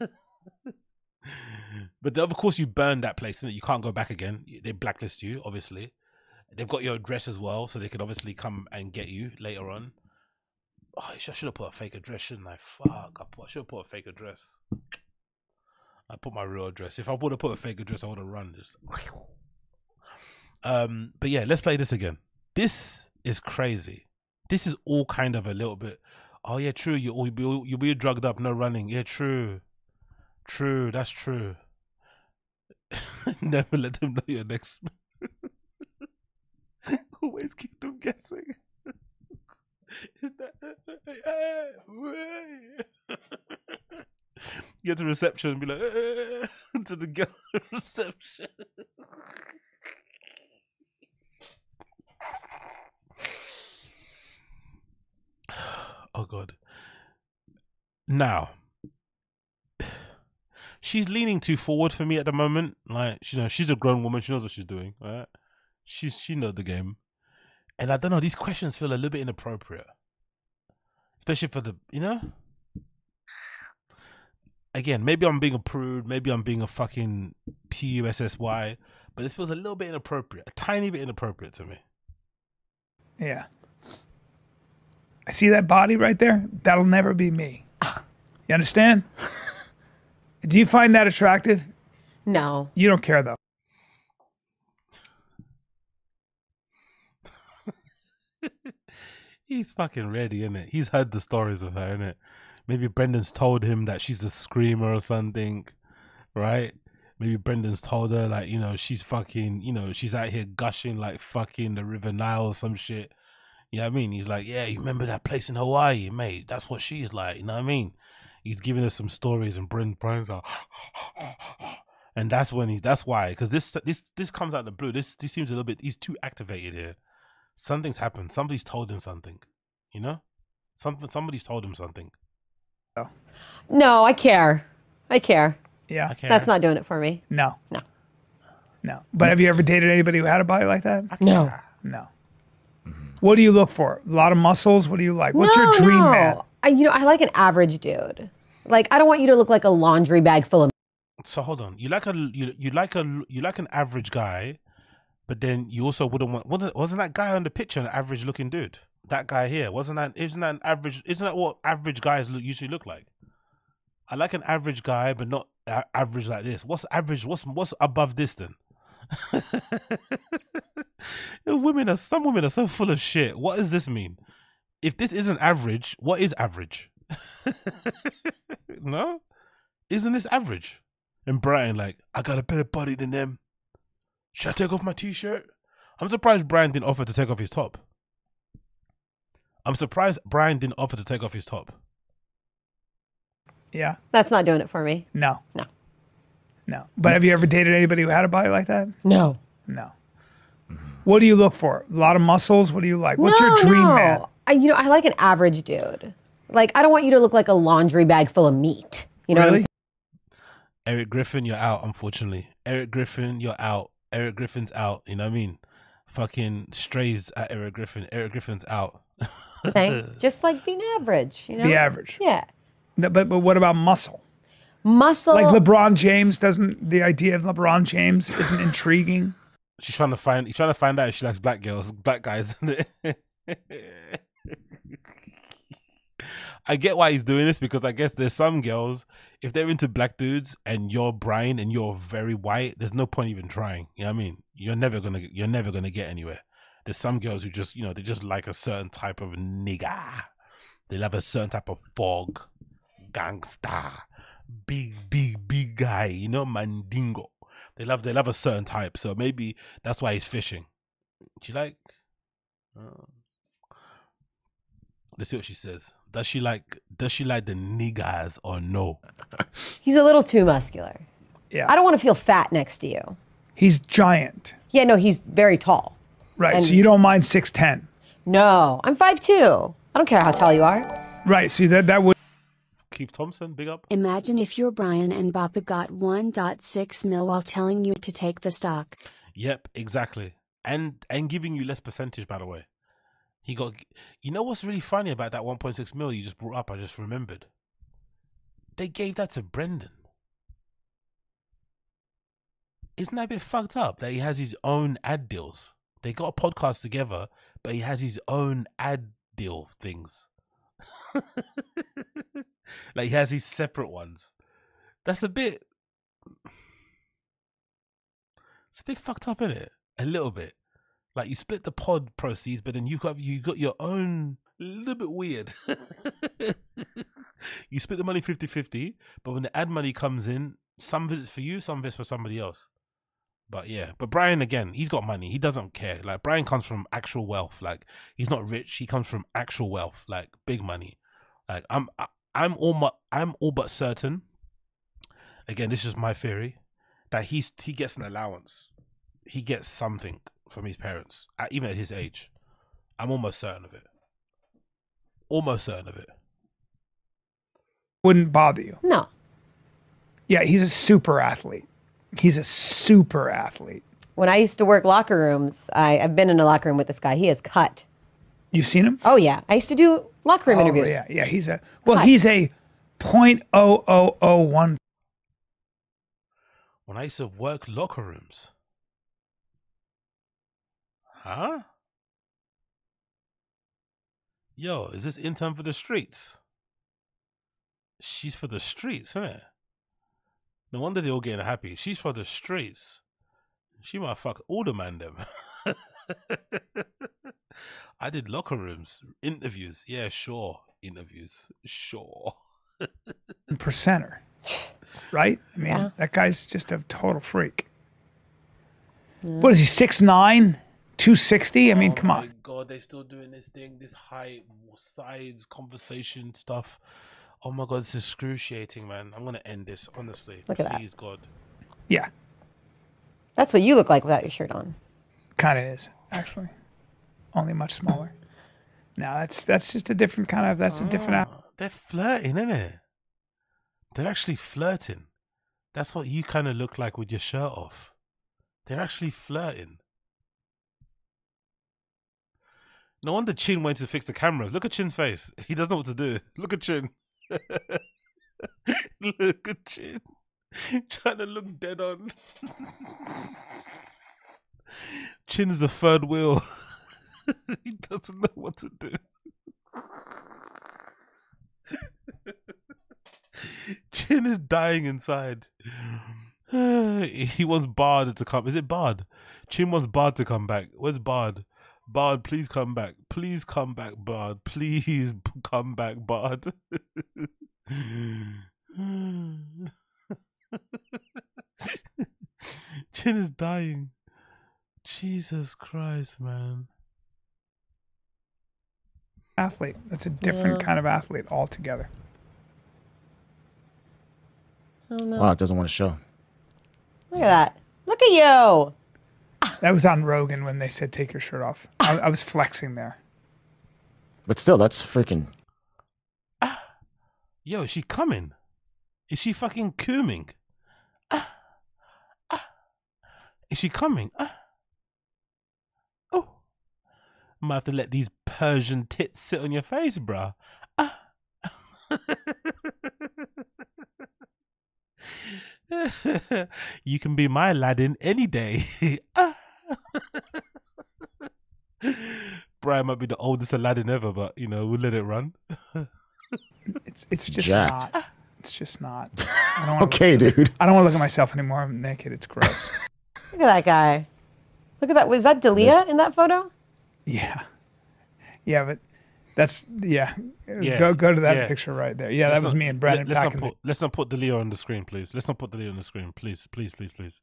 but of course, you burn that place, and you can't go back again. They blacklist you, obviously. They've got your address as well, so they could obviously come and get you later on. Oh, I should have put a fake address, shouldn't I? Fuck, I, put, I should have put a fake address. I put my real address. If I would have put a fake address, I would have run this. Um, but yeah, let's play this again. This is crazy. This is all kind of a little bit. Oh yeah, true. You you'll be you'll be drugged up, no running. Yeah, true, true. That's true. Never let them know your next. Always keep them guessing. Get to reception and be like to the girl reception. oh god. Now, she's leaning too forward for me at the moment. Like, you know, she's a grown woman. She knows what she's doing, right? She's she knows the game, and I don't know. These questions feel a little bit inappropriate, especially for the you know. Again, maybe I'm being a prude. Maybe I'm being a fucking pussy, but this feels a little bit inappropriate, a tiny bit inappropriate to me. Yeah. I see that body right there. That'll never be me. You understand? Do you find that attractive? No. You don't care though. He's fucking ready, isn't it? He's heard the stories of her, isn't it? Maybe Brendan's told him that she's a screamer or something, right? Maybe Brendan's told her like, you know, she's fucking, you know, she's out here gushing like fucking the River Nile or some shit. You know what I mean? He's like, yeah, you remember that place in Hawaii, mate? That's what she's like. You know what I mean? He's giving us some stories, and Brendan Bryan's like, and that's when he's. That's why, because this this this comes out of the blue. This this seems a little bit. He's too activated here. Something's happened. Somebody's told him something. You know, something. Somebody's told him something. No, no, I care. I care. Yeah. I can't. That's not doing it for me. No. No. No. But have you ever dated anybody who had a body like that? No. No. What do you look for? A lot of muscles? What do you like? What's your dream no. man? I, you know, I like an average dude. Like, I don't want you to look like a laundry bag full of So hold on. You like a you, you like a you like an average guy, but then you also wouldn't want wasn't, that guy on the picture an average looking dude? That guy here wasn't that isn't that an average? Isn't that what average guys look, usually look like? I like an average guy, but not average like this. What's average? What's what's above this then? women are some women are so full of shit. What does this mean? If this isn't average, what is average? no, isn't this average? And Bryan, like, I got a better body than them. Should I take off my t-shirt? I'm surprised Bryan didn't offer to take off his top. I'm surprised Bryan didn't offer to take off his top. Yeah. That's not doing it for me. No. No. No. But have you ever dated anybody who had a body like that? No. No. What do you look for? A lot of muscles? What do you like? What's no, your dream no. man? I, you know, I like an average dude. Like, I don't want you to look like a laundry bag full of meat. You know what I'm Really? saying? Eric Griffin, you're out, unfortunately. Eric Griffin, you're out. Eric Griffin's out. You know what I mean? Fucking strays at Eric Griffin. Eric Griffin's out. Thing. Just like being average, you know? The average. Yeah. No, But but what about muscle? Muscle. Like LeBron James doesn't the idea of LeBron James isn't intriguing. She's trying to find. He's trying to find out if she likes black girls, black guys. I get why he's doing this because I guess there's some girls if they're into black dudes and you're Bryan and you're very white, there's no point even trying. You know what I mean? You're never gonna you're never gonna get anywhere. There's some girls who just you know they just like a certain type of nigga. They love a certain type of fog, gangster, big big big guy. You know, mandingo. They love they love a certain type. So maybe that's why he's fishing. Do you like? Uh, let's see what she says. Does she like? Does she like the niggas or no? He's a little too muscular. Yeah. I don't want to feel fat next to you. He's giant. Yeah, no, he's very tall. Right. And- so you don't mind 6'10. No, I'm 5'2. I don't care how tall you are. Right. So that that would Keith Thompson, big up. Imagine if your Bryan and Bappa got 1.6 mil while telling you to take the stock. Yep, exactly. And and giving you less percentage, by the way. He got. You know what's really funny about that 1.6 mil you just brought up? I just remembered. They gave that to Brendan. Isn't that a bit fucked up that he has his own ad deals? They got a podcast together, but he has his own ad deal things. like he has his separate ones. That's a bit. It's a bit fucked up, isn't it? A little bit. Like you split the pod proceeds, but then you got you got your own little bit weird. you split the money 50-50, but when the ad money comes in, some of it's for you, some of it's for somebody else. But yeah, but Bryan again, he's got money. He doesn't care. Like Bryan comes from actual wealth. Like he's not rich. He comes from actual wealth, like big money. Like I'm, I, I'm all, mu- I'm all but certain. Again, this is my theory that he's he gets an allowance. He gets something from his parents, at, even at his age. I'm almost certain of it. Almost certain of it. wouldn't bother you. No. Yeah, he's a super athlete. He's a super athlete. When I used to work locker rooms, I, I've been in a locker room with this guy. He is cut. You've seen him? Oh, yeah. I used to do locker room Oh, interviews. yeah, yeah. He's a well. Cut. He's a point oh oh oh one. When I used to work locker rooms. Huh? Yo, is this intern for the streets? She's for the streets, isn't it? No wonder they all getting happy. She's for the streets. She might fuck all the man them. I did locker rooms, interviews. Yeah, sure. Interviews. Sure. percenter, right? I mean, Yeah. that guy's just a total freak. What is he? Six nine, two sixty? I mean, Oh come my on. God, they're still doing this thing, this high sides conversation stuff. Oh my God, it's excruciating, man. I'm gonna end this, honestly. Look at that. God. Yeah, That's what you look like without your shirt on. kind of is actually, only much smaller. No, that's that's just a different kind of. That's a different. Ah, They're flirting, isn't it? They're actually flirting. That's what you kind of look like with your shirt off. They're actually flirting. No wonder Chin went to fix the camera. Look at Chin's face. He doesn't know what to do. Look at Chin. look at Chin. Trying to look dead on. Chin's the third wheel. he doesn't know what to do. Chin is dying inside. he wants Bard to come. Is it Bard? Chin wants Bard to come back. Where's Bard? Bard, please come back. Please come back, Bard. Please come back, Bard. Chin is dying. Jesus Christ, man. athlete. That's a different Yeah. kind of athlete altogether. Oh no. Wow, it doesn't want to show. Look at that. Look at you. That was on Rogan when they said take your shirt off. I, I was flexing there. But still, that's freaking. Yo, is she coming? Is she fucking cooming? Ah, ah. Is she coming? Oh. Might have to let these Persian tits sit on your face, bruh. Ah. you can be my Aladdin any day. Bryan might be the oldest Aladdin ever, but you know, we'll let it run. It's it's just Jacked. not. It's just not. I don't want Okay, dude. I don't want to look at myself anymore. I'm naked. It's gross. Look at that guy. Look at that. Was that Dalia in that photo? yeah, yeah, but that's yeah. Yeah, Go go to that yeah. picture right there. Yeah, Let's that was not- me and Brendan let- in not put, let's not put the Leo on the screen, please. Let's not put the Leo on the screen, please, please, please, please.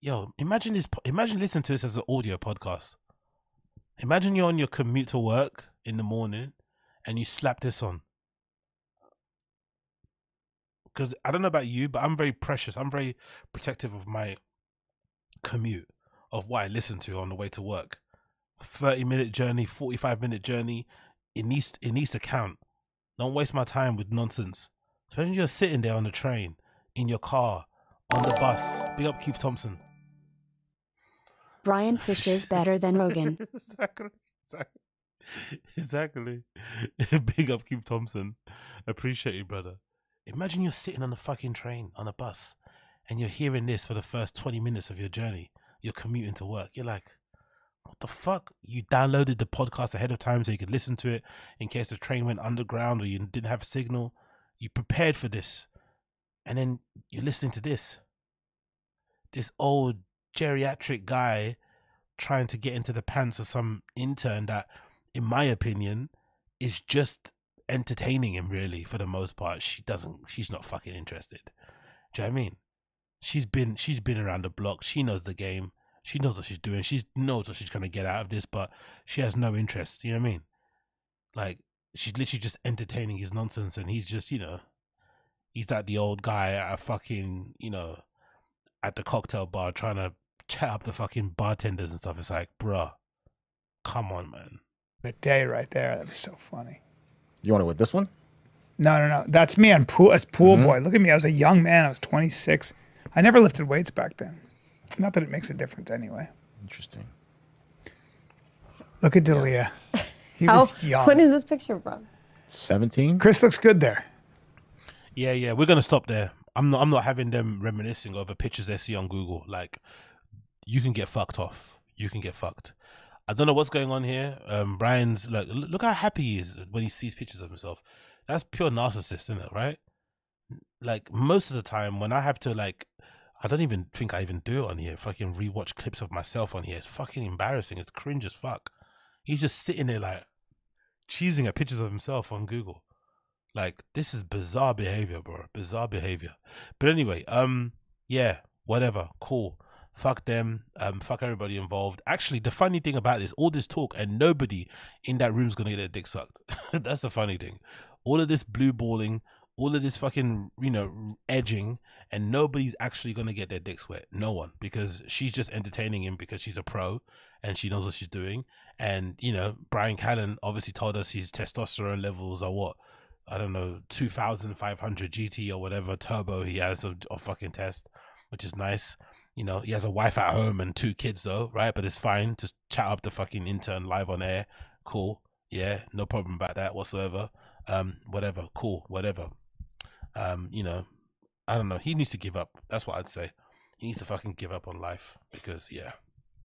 Yo, imagine this. Imagine listening to this as an audio podcast. Imagine you're on your commute to work in the morning, and you slap this on. Because I don't know about you, but I'm very precious. I'm very protective of my commute, of what I listen to on the way to work. Thirty minute journey, forty five minute journey. It needs it needs to count. Don't waste my time with nonsense. Especially you're sitting there on the train, in your car, on the bus. Big up Keith Thompson. Bryan fishes better than Rogan. exactly. Exactly. Exactly. Big up Keith Thompson. Appreciate you, brother. Imagine you're sitting on a fucking train, on a bus, and you're hearing this for the first 20 minutes of your journey. You're commuting to work. You're like, what the fuck? You downloaded the podcast ahead of time so you could listen to it in case the train went underground or you didn't have signal. You prepared for this. And then you're listening to this. This old geriatric guy trying to get into the pants of some intern that, in my opinion, is just entertaining him really for the most part. She doesn't she's not fucking interested. Do you know what I mean? She's been she's been around the block. She knows the game. She knows what she's doing. She knows what she's gonna get out of this, but she has no interest. You know what I mean? Like she's literally just entertaining his nonsense, and he's just you know, he's like the old guy at a fucking you know, at the cocktail bar trying to chat up the fucking bartenders and stuff. It's like, bruh, come on, man. the day right there. That was so funny. You want it with this one? No, no, no. That's me on pool as pool Mm-hmm. boy. Look at me. I was a young man. I was 26. I never lifted weights back then. Not that it makes a difference anyway. Interesting. Look at Dalia. He How? was young. What is this picture from? 17? Chris looks good there. Yeah, yeah, we're gonna stop there. I'm not. I'm not having them reminiscing over pictures they see on Google. Like, you can get fucked off. You can get fucked. I don't know what's going on here. Um, Bryan's like, look how happy he is when he sees pictures of himself. That's pure narcissist, isn't it? Right? Like most of the time when I have to like, I don't even think I even do it on here. Fucking rewatch clips of myself on here. It's fucking embarrassing. It's cringe as fuck. He's just sitting there like cheesing at pictures of himself on Google. Like this is bizarre behavior, bro. Bizarre behavior. But anyway, um, yeah, whatever. Cool. Fuck them. Um, fuck everybody involved. Actually, the funny thing about this, all this talk and nobody in that room's gonna get their dick sucked. That's the funny thing. All of this blue balling, all of this fucking, you know, edging, and nobody's actually gonna get their dicks wet. No one, because she's just entertaining him because she's a pro and she knows what she's doing. And you know, Bryan Callen obviously told us his testosterone levels are what I don't know, 2500 GT or whatever turbo he has of, of fucking test, which is nice. You know, he has a wife at home and two kids though, right? But it's fine to chat up the fucking intern live on air. Cool. Yeah, no problem about that whatsoever. Um, whatever, cool, whatever. Um, you know, I don't know. He needs to give up. That's what I'd say. He needs to fucking give up on life because yeah,